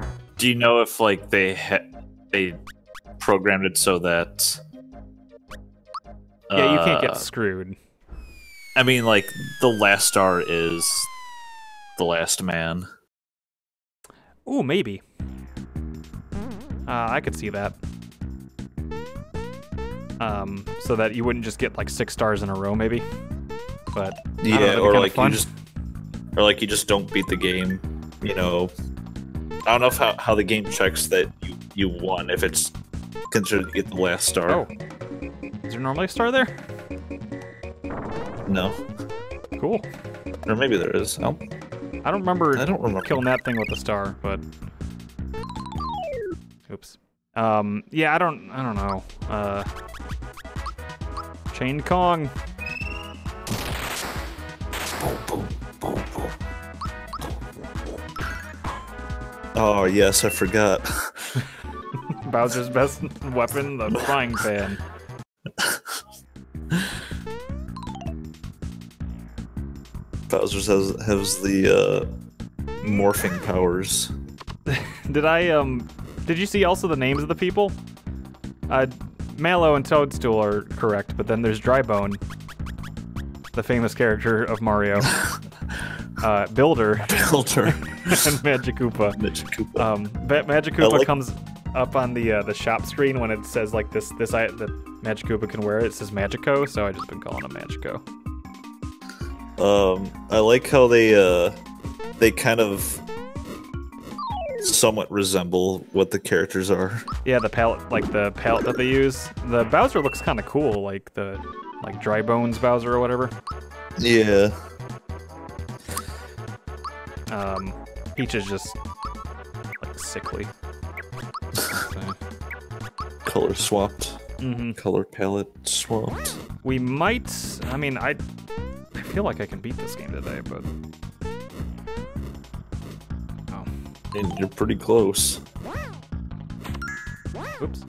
B: do you know if like they ha- they programmed it so that?
A: yeah, you can't
B: uh,
A: get screwed.
B: I mean, like the last star is the last man.
A: Ooh, maybe. Uh, I could see that. Um, so that you wouldn't just get like six stars in a row, maybe. But I don't know,
B: Yeah, or like
A: fun.
B: you just, or like you just don't beat the game. You know, I don't know if how, how the game checks that you you won if it's considered to get the last star.
A: Oh, is there normally a star there?
B: no,
A: Cool.
B: or maybe there is. I don't,
A: I don't remember
B: I don't remember.
A: killing that thing with the star, but oops. Um, yeah, I don't, I don't know. Uh, Chain Kong.
B: Oh yes, I forgot.
A: Bowser's best weapon, the frying pan.
B: Bowser's has has the uh, morphing powers.
A: Did I um did you see also the names of the people? Uh Mallow and Toadstool are correct, but then there's Drybone, the famous character of Mario. uh Builder
B: Filter.
A: and Magikoopa.
B: Mitch Koopa.
A: Um ba- Magikoopa
B: I like-
A: comes up on the uh, the shop screen when it says like this this I that Magikoopa can wear it, it says Magico, so I just been calling him Magico.
B: Um, I like how they uh, they kind of somewhat resemble what the characters are.
A: Yeah, the palette like the palette that they use. The Bowser looks kinda cool, like the like Dry Bones Bowser or whatever.
B: Yeah.
A: Um, Peach is just like sickly.
B: Color swapped.
A: hmm
B: Color palette swapped.
A: We might. I mean, I. I feel like I can beat this game today, but. Oh,
B: And you're pretty close.
A: oops.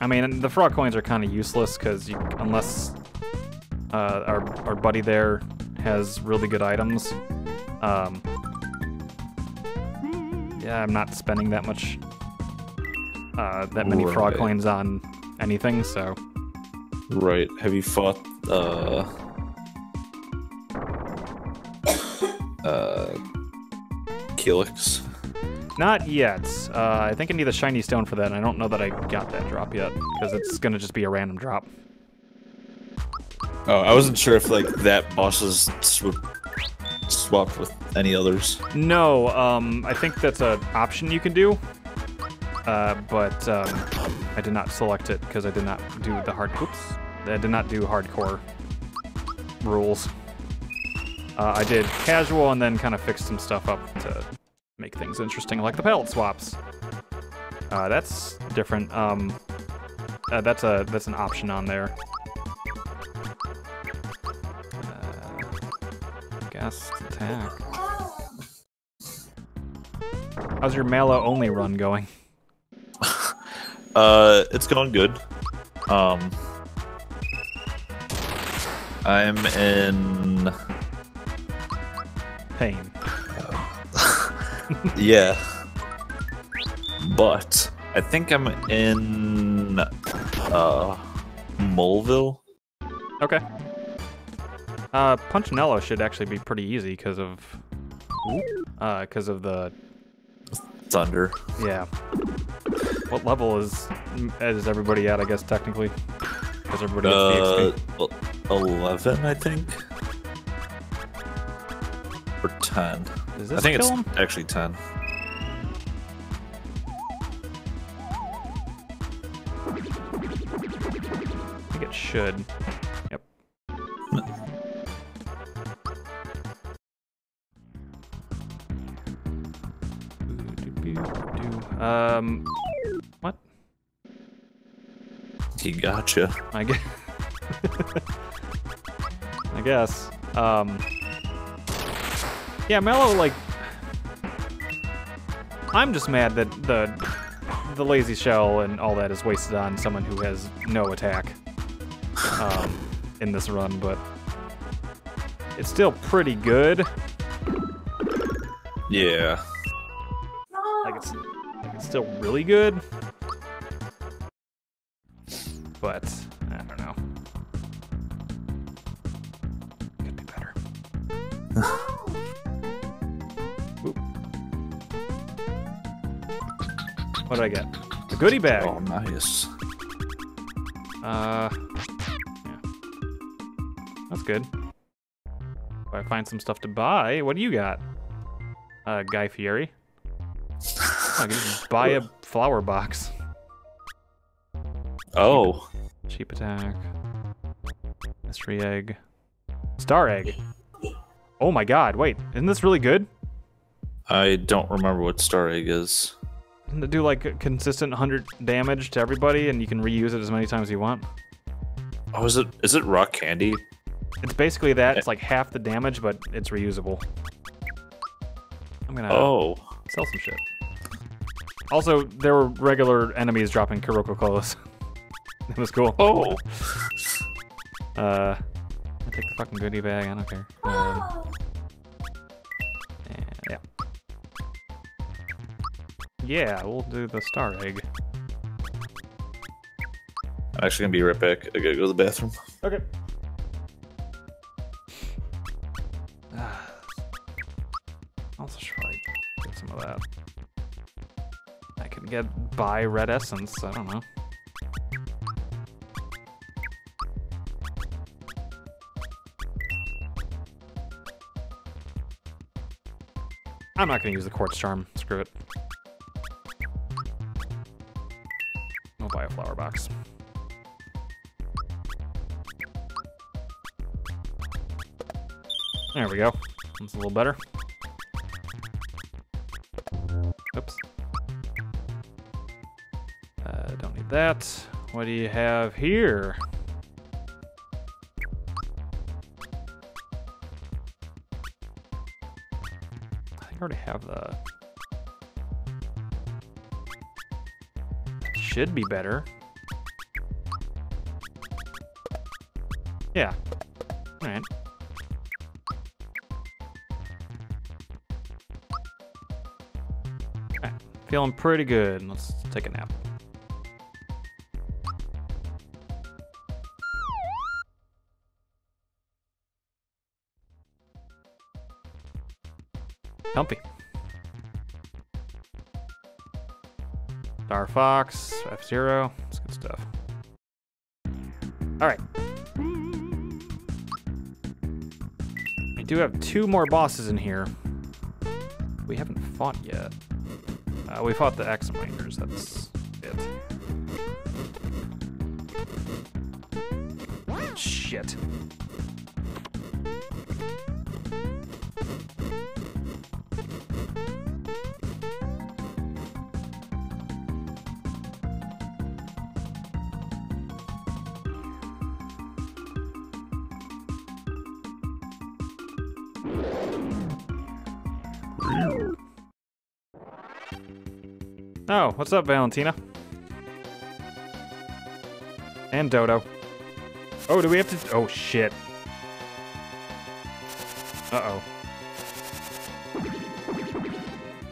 A: I mean, the frog coins are kind of useless because unless uh, our our buddy there has really good items, um, yeah, I'm not spending that much, uh, that many frog coins on anything. So
B: Right. Have you fought uh uh Culex?
A: Not yet. Uh, I think I need a shiny stone for that, and I don't know that I got that drop yet, because it's gonna just be a random drop.
B: Oh, I wasn't sure if like that boss is sw- swapped with any others.
A: No, um, I think that's an option you can do, uh, but um, I did not select it because I did not do the hard. Oops, I did not do hardcore rules. Uh, I did casual and then kind of fixed some stuff up to make things interesting, like the palette swaps. Uh, that's different. Um, uh, that's a that's an option on there. Guest attack. How's your Mallow only run going?
B: Uh, it's going good. Um, I'm in.
A: Pain.
B: Yeah. But I think I'm in uh Moleville.
A: Okay. Uh, Punchinello should actually be pretty easy because of, uh, because of the
B: Thunder.
A: yeah. What level is is everybody at? I guess technically, because everybody
B: Uh,
A: gets the XP.
B: eleven, I think, or ten.
A: Does
B: I think it's
A: him?
B: actually ten.
A: I think it should. Um, what?
B: He gotcha.
A: I guess. I guess. Um. Yeah, Mallow, like. I'm just mad that the the lazy shell and all that is wasted on someone who has no attack um, in this run, but it's still pretty good.
B: Yeah.
A: Still really good, but I don't know. Could be better. What did I get? A goodie bag.
B: Oh, nice.
A: Uh, yeah. That's good. If I find some stuff to buy, what do you got? Uh, Guy Fieri. I can just buy a flower box.
B: Oh,
A: Sheep attack. Mystery egg. Star egg. Oh my god, wait, isn't this really good?
B: I don't remember what Star Egg is.
A: Doesn't it do like a consistent 100 damage to everybody and you can reuse it as many times as you want?
B: Oh, is it is it rock candy?
A: It's basically that. Eh. It's like half the damage, but it's reusable. I'm gonna
B: Oh,
A: sell some shit. Also, there were regular enemies dropping Kerokero Colas. it was cool.
B: oh,
A: Uh, I take the fucking goodie bag. I don't care. Um, and yeah. Yeah, we'll do the star egg.
B: I'm actually gonna be right back. I gotta go to the bathroom.
A: Okay. also should probably get some of that. Get buy red essence. I don't know. I'm not gonna use the quartz charm. Screw it. I'll buy a flower box. There we go. That's a little better. That. What do you have here? I think I already have the... Should be better. Yeah. Alright. Feeling pretty good. Let's take a nap. Fox, F-Zero. It's good stuff. All right. We do have two more bosses in here. We haven't fought yet. Uh, we fought the X Miners. that's it. Shit. Oh, what's up, Valentina? And Dodo. Oh, do we have to? Oh, shit. Uh-oh.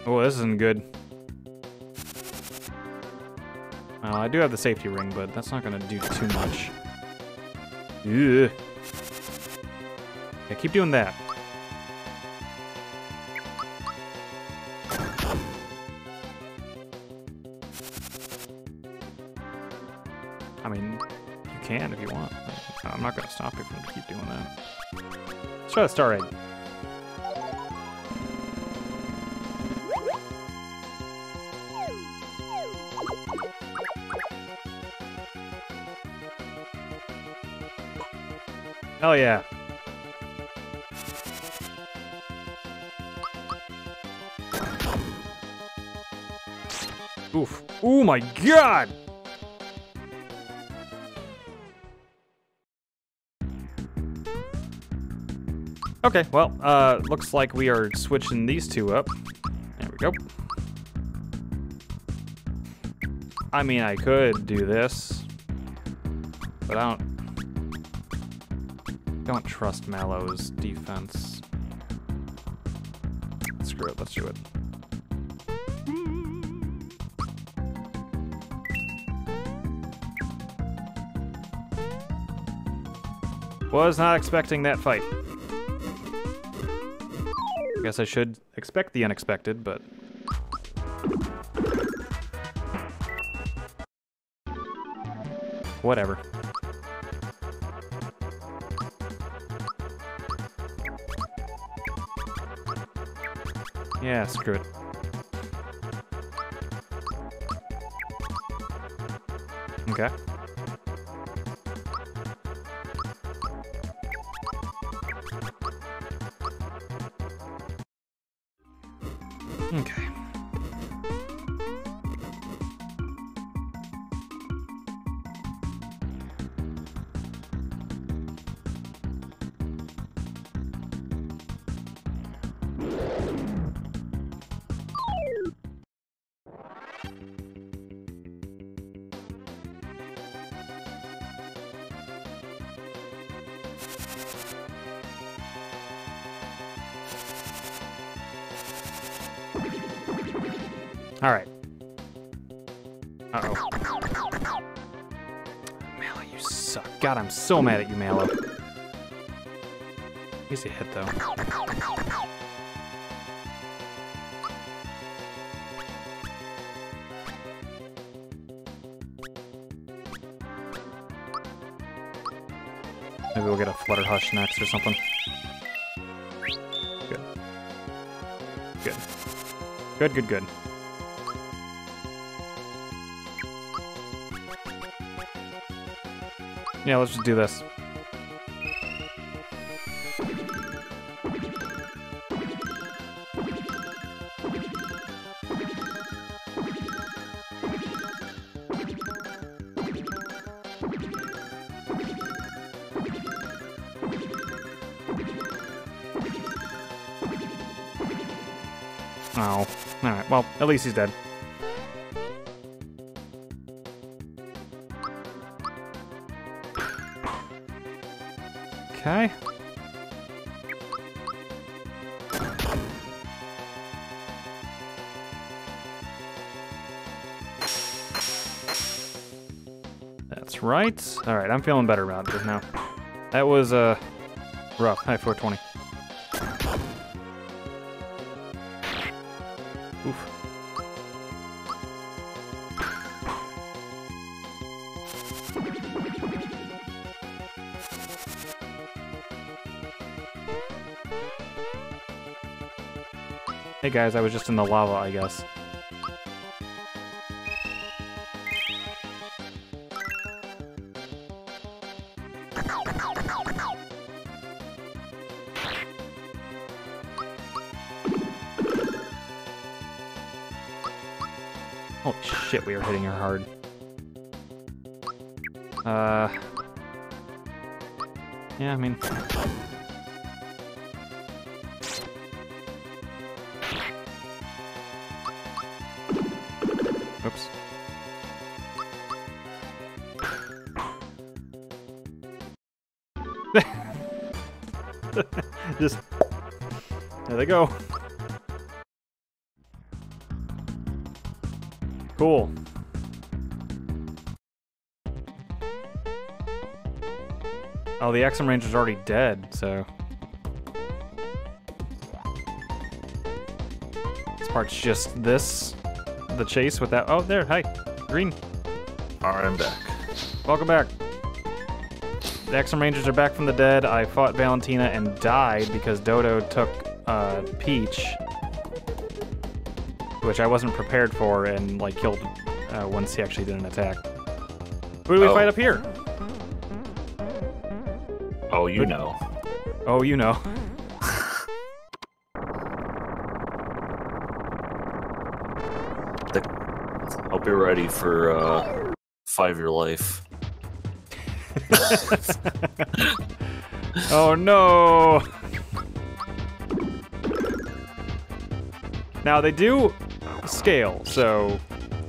A: Oh, this isn't good. Well, I do have the safety ring, but that's not gonna do too much. Ugh. Yeah, keep doing that. Stop you from keep doing that. Let's try the star egg. Hell yeah. Oof. Oh my god! Okay, well, uh, looks like we are switching these two up. There we go. I mean, I could do this, but I don't don't trust Mallow's defense. Screw it, let's do it. Was not expecting that fight. I guess I should expect the unexpected, but... Whatever. Yeah, screw it. Okay. So mad at you, Mallow. Easy hit, though. Maybe we'll get a Flutter Hush next or something. Good. Good. Good, good, good. Yeah, let's just do this. Oh. Alright, well, at least he's dead. That's right. All right, I'm feeling better about this now. That was uh, rough. High 420. Oof. Hey guys, I was just in the lava, I guess. We are hitting her hard. Uh... Yeah, I mean... Oops. Just there they go. The Axem Ranger's already dead, so. This part's just this, the chase with that. Oh, there, hi, Green.
B: I'm back.
A: Welcome back. The Axem Rangers are back from the dead. I fought Valentina and died because Dodo took uh, Peach, which I wasn't prepared for, and like killed uh, once he actually did an attack. Who do we
B: Oh.
A: fight up here?
B: You know.
A: Oh, you know.
B: Hope you're ready for uh, Five Year Life.
A: Oh no! Now they do scale, so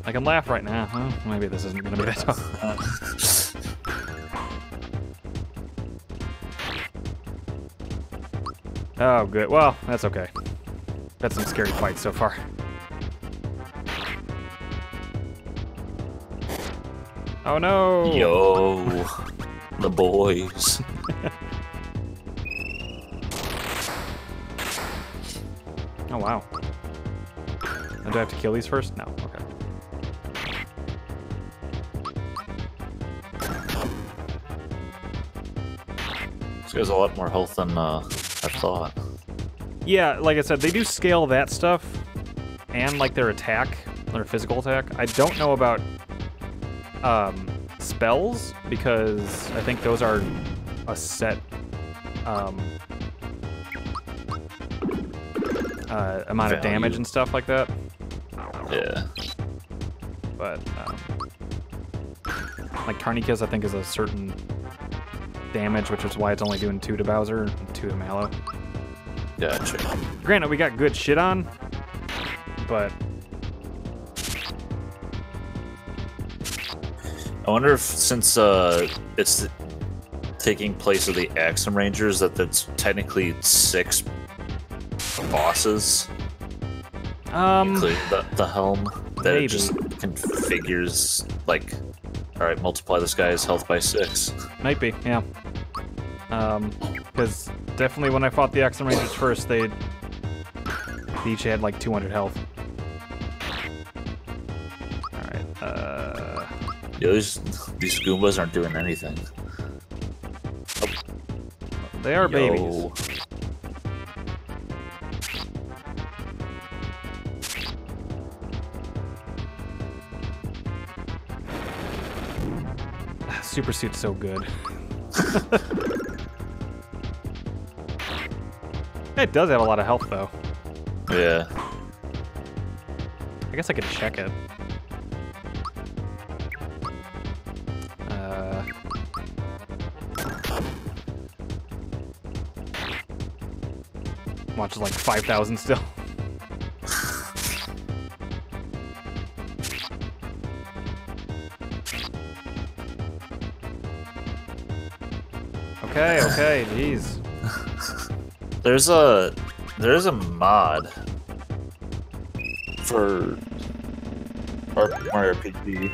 A: I can laugh right now. Well, maybe this isn't gonna be that tough. Oh, good. Well, that's okay. Had some scary fights so far. Oh no!
B: Yo, the boys.
A: Oh wow. And do I have to kill these first? No. Okay.
B: This guy's a lot more health than uh,
A: Yeah, like I said, they do scale that stuff and like their attack, their physical attack. I don't know about um, spells because I think those are a set um, uh, amount of damage and stuff like that.
B: Yeah.
A: But um, like Carnicus, I think is a certain damage, which is why it's only doing two to Bowser and two to Mallow.
B: Gotcha.
A: Granted, we got good shit on, but
B: I wonder if since uh, it's taking place of the Axem Rangers, that that's technically six bosses,
A: um,
B: including the, the helm, that
A: maybe.
B: just configures like, all right, multiply this guy's health by six.
A: might be, yeah. Um, because definitely when I fought the Axem Rangers first, they they each had like 200 health. All right. Uh,
B: these these Goombas aren't doing anything.
A: they are babies. Super suit's so good. it does have a lot of health though.
B: Yeah.
A: I guess I could check it. Uh, watch like 5,000 still. Okay, okay, jeez.
B: There's a there's a mod for Mario RPG.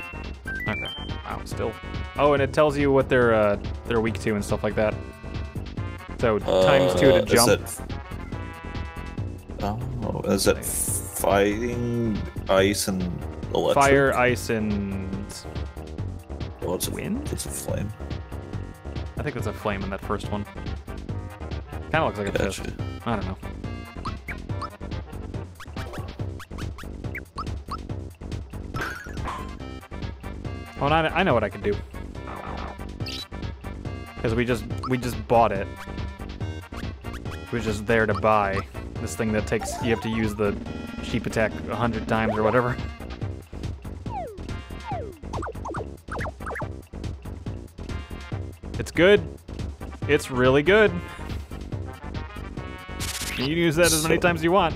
A: Okay. Wow, still. Oh, and it tells you what they're uh, they're weak to and stuff like that. So times two
B: Uh,
A: to
B: is
A: jump.
B: it- oh, is it fighting ice and electric?
A: Fire, ice, and
B: Oh, it's a
A: Wind?
B: It's a flame.
A: I think it's a flame in that first one. Kind of looks like a fist. I don't know. Oh, and I, I know what I can do. Because we just we just bought it. It was just there to buy this thing that takes you have to use the sheep attack a hundred times or whatever. It's good. It's really good. You can use that as many times as you want.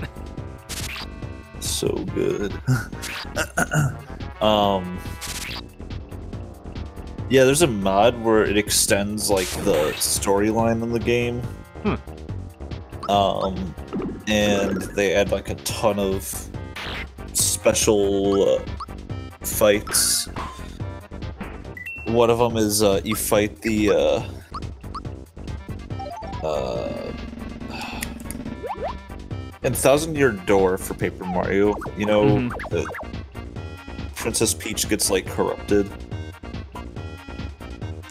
B: So good. um. Yeah, there's a mod where it extends like the storyline in the game.
A: Hmm.
B: Um, and they add like a ton of special uh, fights. One of them is uh, you fight the uh, in Thousand Year Door for Paper Mario. You know,
A: Mhm.
B: the Princess Peach gets like corrupted.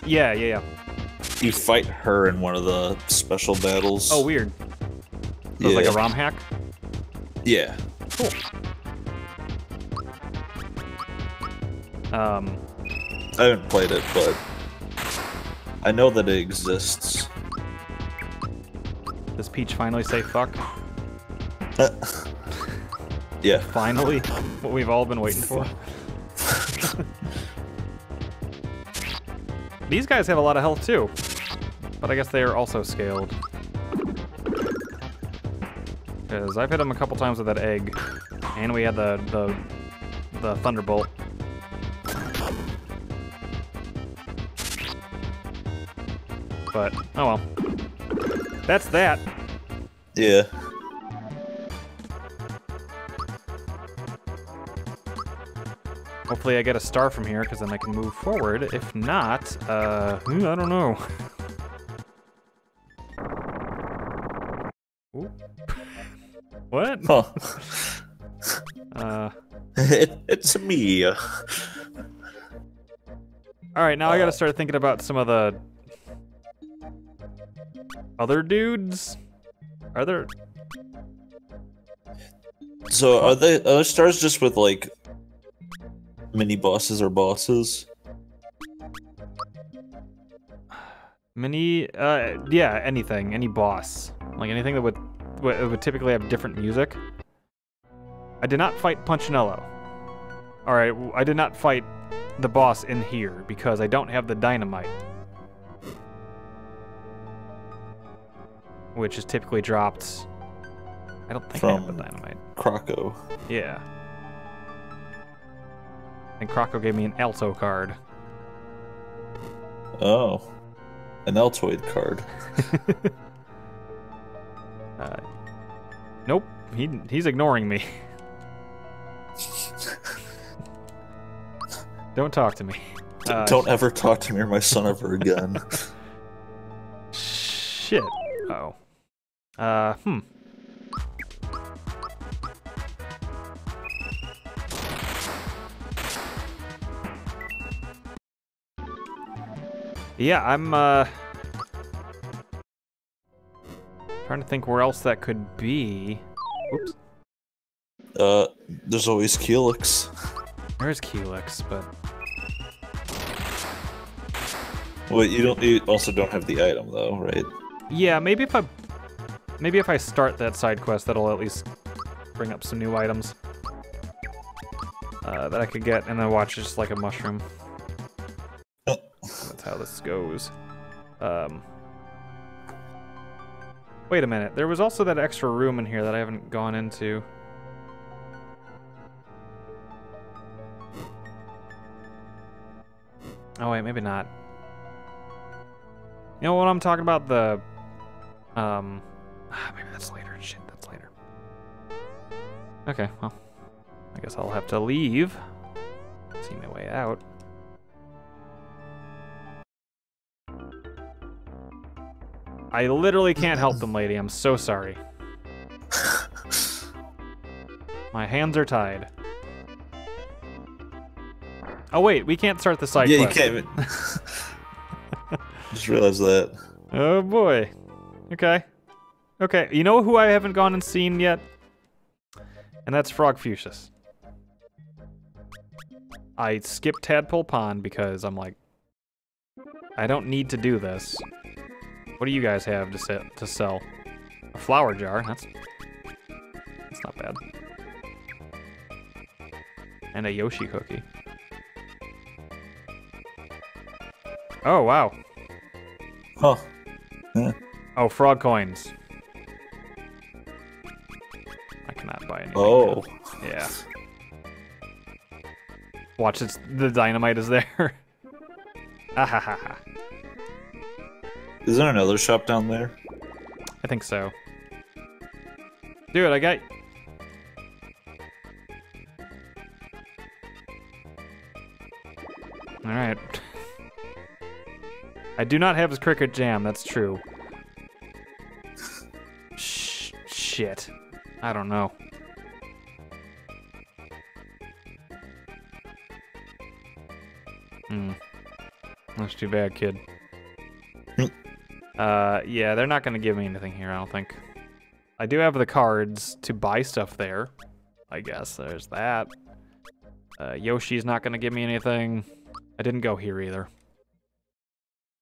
A: Yeah, yeah, yeah.
B: You fight her in one of the special battles.
A: Oh, weird. So it's like a ROM hack.
B: Yeah.
A: Cool. Um,
B: I haven't played it, but I know that it exists.
A: does Peach finally say fuck?
B: yeah.
A: Finally, what we've all been waiting for. These guys have a lot of health too, but I guess they are also scaled. Because I've hit them a couple times with that egg, and we had the the the thunderbolt. But oh well, that's that.
B: Yeah.
A: Hopefully I get a star from here, because then I can move forward. If not, uh, I don't know. What?
B: Oh.
A: Uh,
B: it, it's me.
A: all right, now I gotta start thinking about some of the other dudes. Are there?
B: So are they are stars just with like mini bosses or bosses?
A: Mini, uh, yeah, anything, any boss, like anything that would would, would typically have different music. I did not fight Punchinello. All right, I did not fight the boss in here because I don't have the dynamite, which is typically dropped. I don't think I have the
B: From-
A: dynamite.
B: Croco.
A: Yeah. And Croco gave me an Alto card.
B: Oh. An Altoid card.
A: Uh, nope, he he's ignoring me. Don't talk to me. Uh,
B: Don't ever talk to me or my son ever again.
A: Shit. Oh. Uh, hmm. Yeah, I'm, uh... Trying to think where else that could be. Oops.
B: uh, there's always Culex.
A: There's Culex, but...
B: Wait, you don't. You also don't have the item though, right?
A: Yeah, maybe if I... Maybe if I start that side quest, that'll at least bring up some new items. Uh, that I could get, and then watch just like a mushroom. How this goes. Um... Wait a minute, there was also that extra room in here that I haven't gone into. Oh wait, maybe not. You know what I'm talking about? The um ah, maybe that's later. Shit, that's later. Okay, well. I guess I'll have to leave. See my way out. I literally can't help them, lady. I'm so sorry. My hands are tied. Oh wait, we can't start the side
B: yeah, you can't. Just realized that.
A: Oh boy. Okay. Okay. You know who I haven't gone and seen yet? And that's Frogfucius. I skipped Tadpole Pond because I'm like, I don't need to do this. What do you guys have to se- to sell? A flower jar. That's that's not bad. And a Yoshi cookie. Oh wow.
B: Huh.
A: Oh, frog coins. I cannot buy anything.
B: Oh.
A: Yeah. Watch, it's the dynamite is there. Ah ha ha ha.
B: Is there another shop down there?
A: I think so. Dude, I got. All right. I do not have his cricket jam. That's true. Sh- shit. I don't know. Hmm. That's too bad, kid. Uh, yeah, they're not gonna give me anything here, I don't think. I do have the cards to buy stuff there. I guess there's that. Uh, Yoshi's not gonna give me anything. I didn't go here either.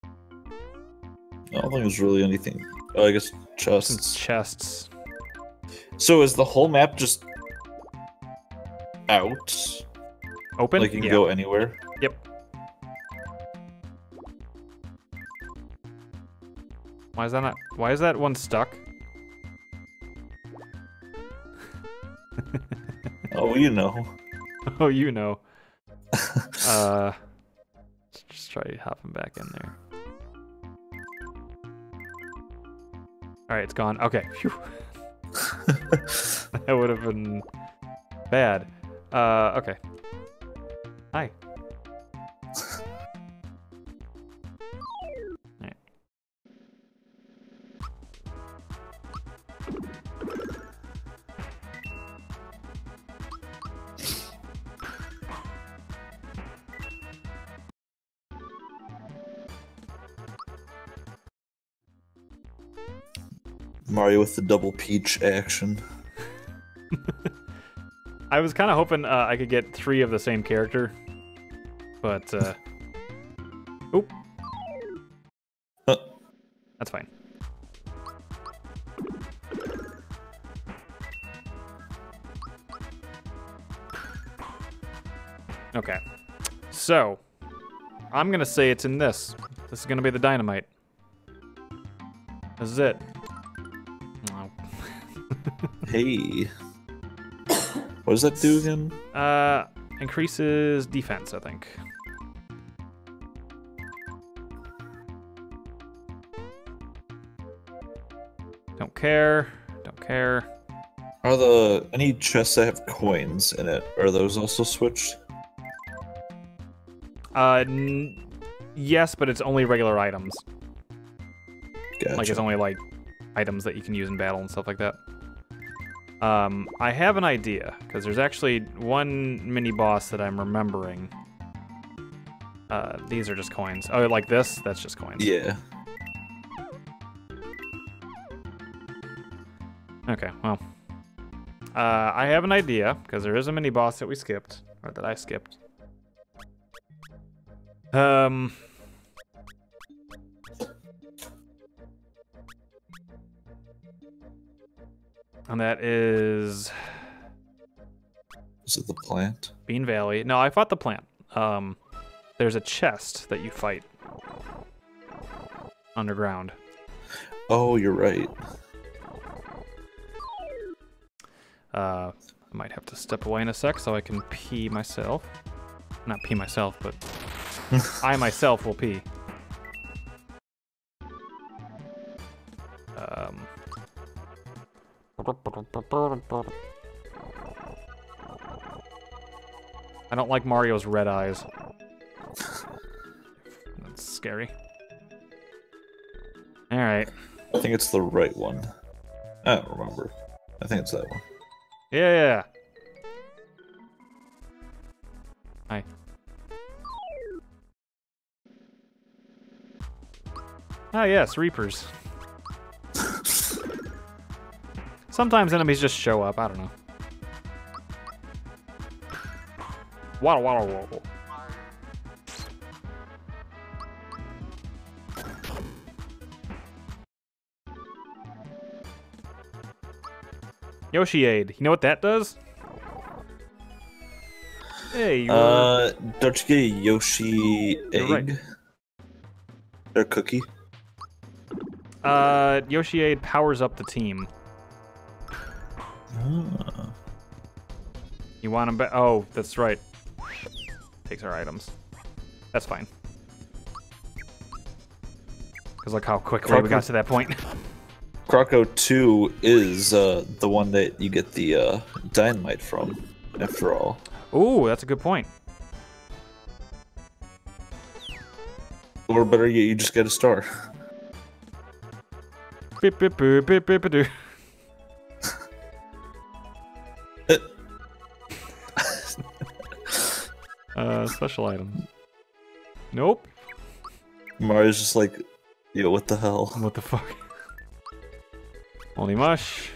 B: I don't think there's really anything. Oh, I guess chests.
A: chests.
B: So is the whole map just out?
A: Open?
B: Like you can
A: yeah.
B: go anywhere?
A: Yep. Why is that not? Why is that one stuck?
B: Oh, you know.
A: oh, you know. uh, let's just try hopping back in there. All right, it's gone. Okay. Phew. that would have been bad. Uh, okay. Hi.
B: With the double peach action.
A: I was kind of hoping uh, I could get three of the same character, but uh, oop,
B: Huh.
A: that's fine. Okay, so I'm gonna say it's in this. This is gonna be the dynamite. This is it.
B: Hey. What does that do again?
A: Uh, increases defense, I think. Don't care. Don't care.
B: Are the any chests that have coins in it? Are those also switched?
A: Uh, n- yes, but it's only regular items.
B: Gotcha.
A: Like it's only like items that you can use in battle and stuff like that. Um, I have an idea because there's actually one mini boss that I'm remembering. Uh, these are just coins. Oh, like this? That's just coins.
B: yeah.
A: Okay, well. Uh, I have an idea, because there is a mini boss that we skipped, or that I skipped. Um. And that is
B: Is it the plant?
A: Bean Valley. No, I fought the plant. Um, there's a chest that you fight underground.
B: Oh, you're right.
A: Uh, I might have to step away in a sec so I can pee myself. Not pee myself, but I myself will pee. I don't like Mario's red eyes. That's scary. Alright.
B: I think it's the right one. I don't remember. I think it's that one.
A: Yeah. Hi. Ah, yes, Reapers. Sometimes enemies just show up. I don't know. Waddle, waddle, waddle. Yoshi-Ade. You know what that does? Hey, you
B: Uh, don't you get a Yoshi egg
A: right.
B: or cookie?
A: uh, Yoshi-Ade powers up the team.
B: Ah.
A: You want him back? Oh, that's right. Takes our items. That's fine. Because look how quickly we got to that point.
B: Croco 2 is uh, the one that you get the uh, dynamite from, after all.
A: Ooh, that's a good point.
B: Or better yet, you just get a star.
A: Beep, beep, boop, beep, beep, beep, doo. Uh, special item. Nope.
B: Mario's just like, yo, what the hell?
A: What the fuck? Only mush.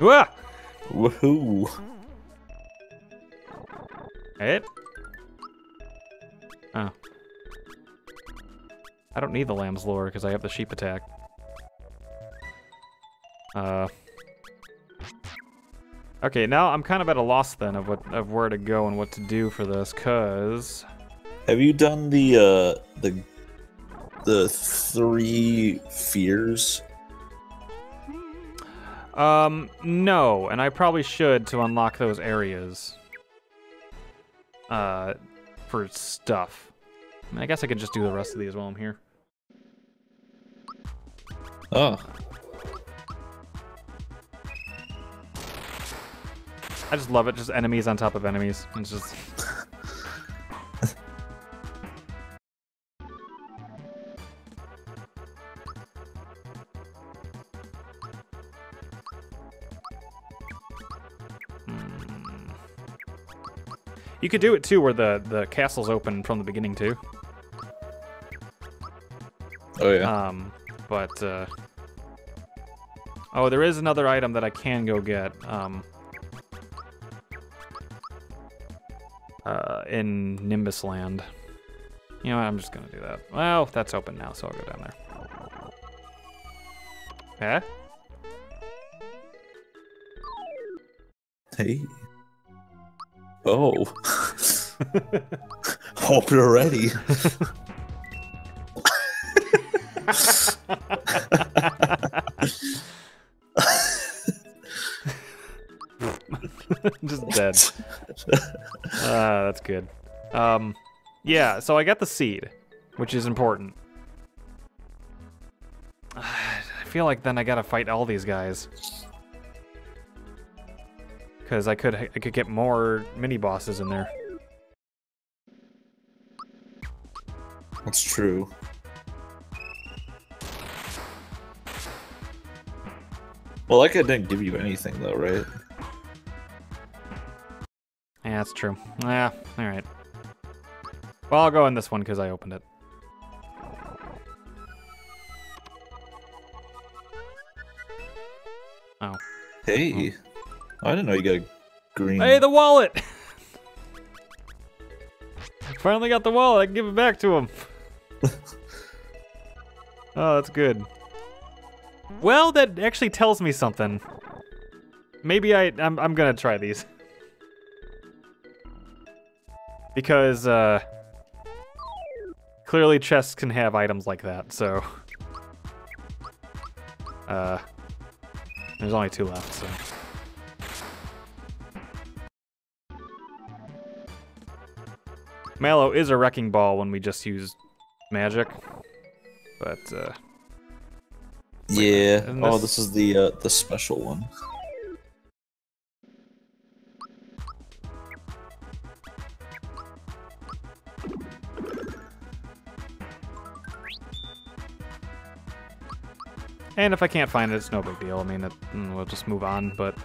A: Wah!
B: Woohoo!
A: Hit. Oh. I don't need the lamb's lure because I have the sheep attack. Uh. Okay, now I'm kind of at a loss then of what of where to go and what to do for this, cause
B: Have you done the uh, the the three fears?
A: um no, and I probably should to unlock those areas. Uh, for stuff. I, mean, I guess I could just do the rest of these while I'm here.
B: Oh,
A: I just love it, just enemies on top of enemies. It's just Hmm. You could do it too, where the the castle's open from the beginning too.
B: oh yeah.
A: Um, but uh, oh, there is another item that I can go get. Um, uh, in Nimbus Land. You know what? I'm just gonna do that. Well, that's open now, so I'll go down there. Okay.
B: Hey. Oh. Hope you're ready.
A: good. Um, yeah. So I got the seed, which is important. I feel like then I gotta fight all these guys. Because I could I could get more mini bosses in there.
B: That's true. Well, I didn't give you anything though, right?
A: Yeah, that's true. Yeah, all right. Well, I'll go in this one because I opened it. Oh.
B: Hey. Oh. I didn't know you got a green.
A: Hey, the wallet! Finally got the wallet. I can give it back to him. oh, that's good. Well, that actually tells me something. Maybe I, I'm, I'm gonna try these. Because, uh... Clearly chests can have items like that, so... Uh... There's only two left, so... Mallow is a wrecking ball when we just use magic. But, uh...
B: yeah. Oh,
A: this-
B: this is the uh, the special one.
A: And if I can't find it, it's no big deal. I mean, it, mm, we'll just move on, but...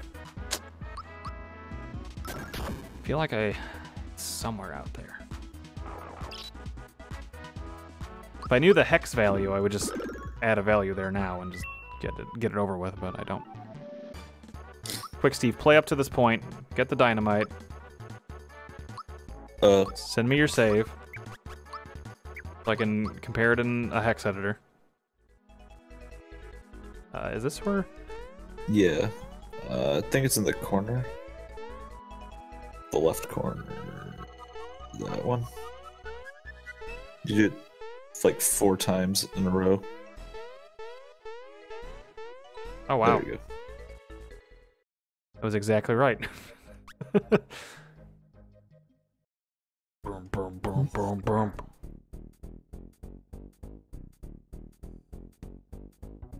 A: I feel like I... It's somewhere out there. If I knew the hex value, I would just add a value there now and just get it get it over with, but I don't. Quick, Steve, play up to this point. Get the dynamite.
B: Uh,
A: Send me your save. So I can compare it in a hex editor. Uh, is this where?
B: yeah. Uh, I think it's in the corner. The left corner. That one. You did it like four times in a row.
A: Oh wow,
B: There we go.
A: that was exactly right. boom, boom, boom, boom, boom.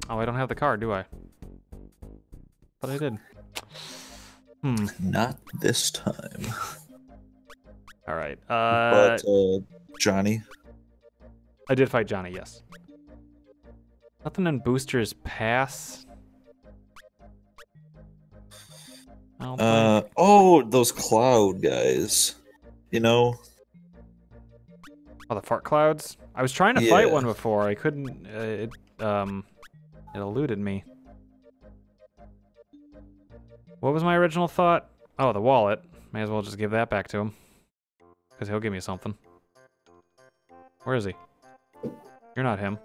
A: Oh, I don't have the card, do I? But I did. Hmm.
B: Not this time.
A: All right. Uh,
B: but uh, Johnny,
A: I did fight Johnny. Yes. Nothing in Booster's Pass.
B: Uh, oh, those cloud guys. You know,
A: Oh, the fart clouds. I was trying to fight one before. I couldn't. Uh, it um, it eluded me. What was my original thought? Oh, the wallet. May as well just give that back to him, because he'll give me something. Where is he? You're not him.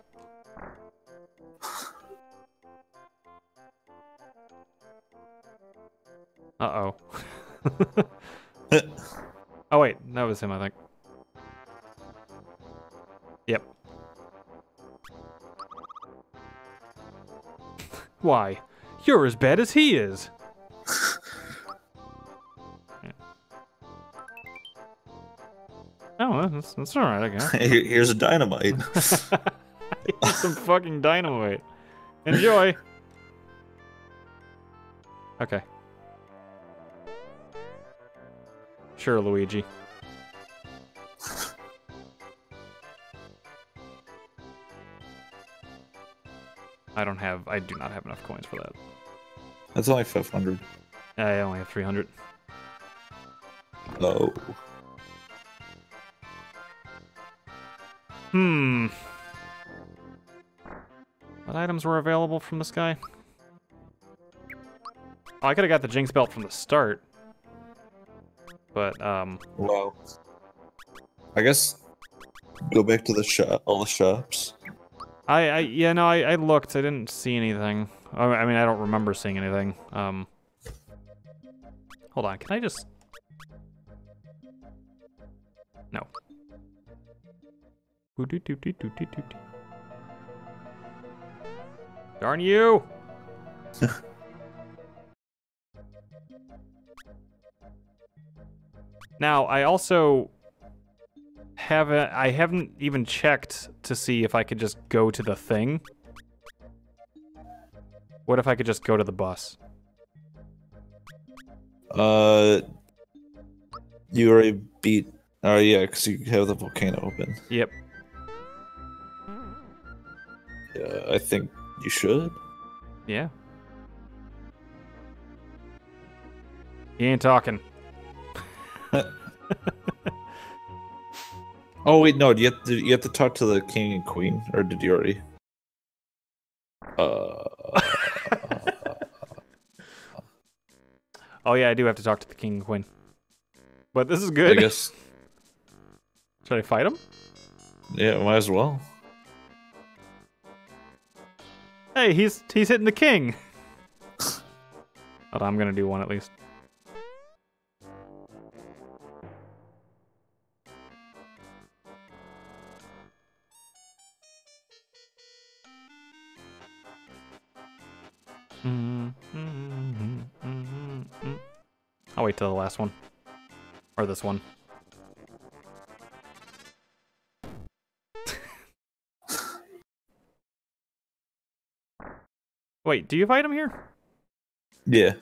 A: Uh oh. oh wait, that was him, I think. Yep. Why? You're as bad as he is. Oh, that's, that's all right, I guess.
B: here's a dynamite.
A: Here's some fucking dynamite. Enjoy. Okay. Sure, Luigi. I don't have. I do not have enough coins for that.
B: That's only 500.
A: I only have 300.
B: No.
A: Hmm. What items were available from this guy? Oh, I could have got the Jinx belt from the start. But, um,
B: Wow. I guess go back to the shop, all the shops.
A: I, I yeah, no, I, I looked. I didn't see anything. I, I mean, I don't remember seeing anything. Um, hold on. Can I just? No. Darn you! now, I also haven't I haven't even checked to see if I could just go to the thing. What if I could just go to the bus?
B: Uh, you already beat. Oh yeah, because you have the volcano open.
A: Yep.
B: Yeah, I think you should.
A: Yeah. He ain't talking.
B: Oh wait, no. Do you have to? You have to talk to the king and queen, or did you already? Uh,
A: Oh yeah, I do have to talk to the king and queen. But this is good.
B: I guess.
A: Should I fight him?
B: Yeah, might as well.
A: Hey, he's he's hitting the king. But I'm gonna do one at least. Wait till the last one. Or this one. Wait, do you fight him here?
B: Yeah.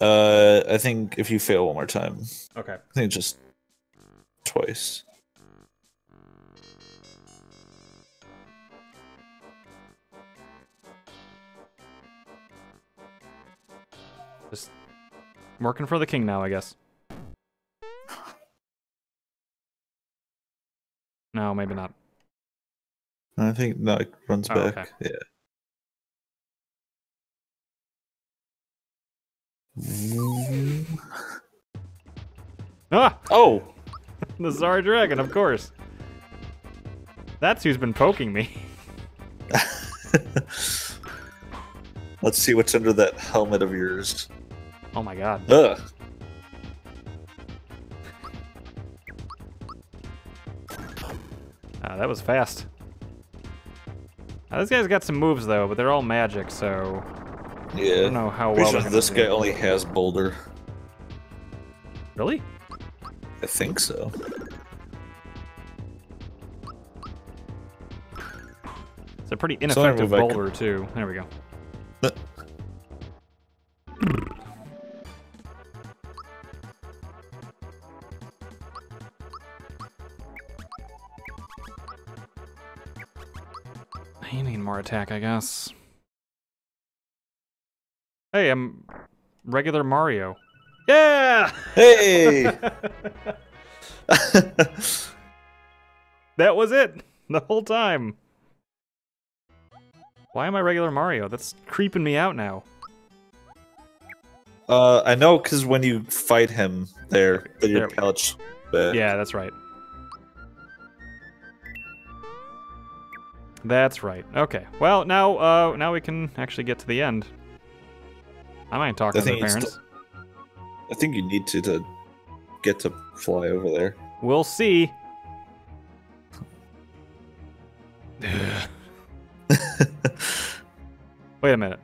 B: Uh, I think if you fail one more time,
A: Okay.
B: I think just twice.
A: Working for the king now, I guess. No, maybe not.
B: I think that runs
A: Oh,
B: back.
A: okay.
B: Yeah.
A: Ah,
B: Oh,
A: the Czar Dragon, of course. That's who's been poking me.
B: let's see what's under that helmet of yours.
A: Oh my god.
B: Ugh.
A: Ah, that was fast. Now, this guy's got some moves though, but they're all magic, so
B: yeah.
A: I don't know how well
B: sure this
A: do.
B: guy only has boulder.
A: Really?
B: I think so.
A: It's a pretty ineffective boulder too. There we go. Attack, I guess. Hey, I'm regular Mario. Yeah!
B: Hey!
A: That was it the whole time. Why am I regular Mario? That's creeping me out now.
B: uh, I know because when you fight him there, then your
A: There.
B: pouch.
A: Yeah, that's right. That's right. Okay. Well, now, uh, now we can actually get to the end. I might talk
B: I
A: to
B: think
A: parents.
B: I think you need to to get to fly over there.
A: We'll see. Wait a minute.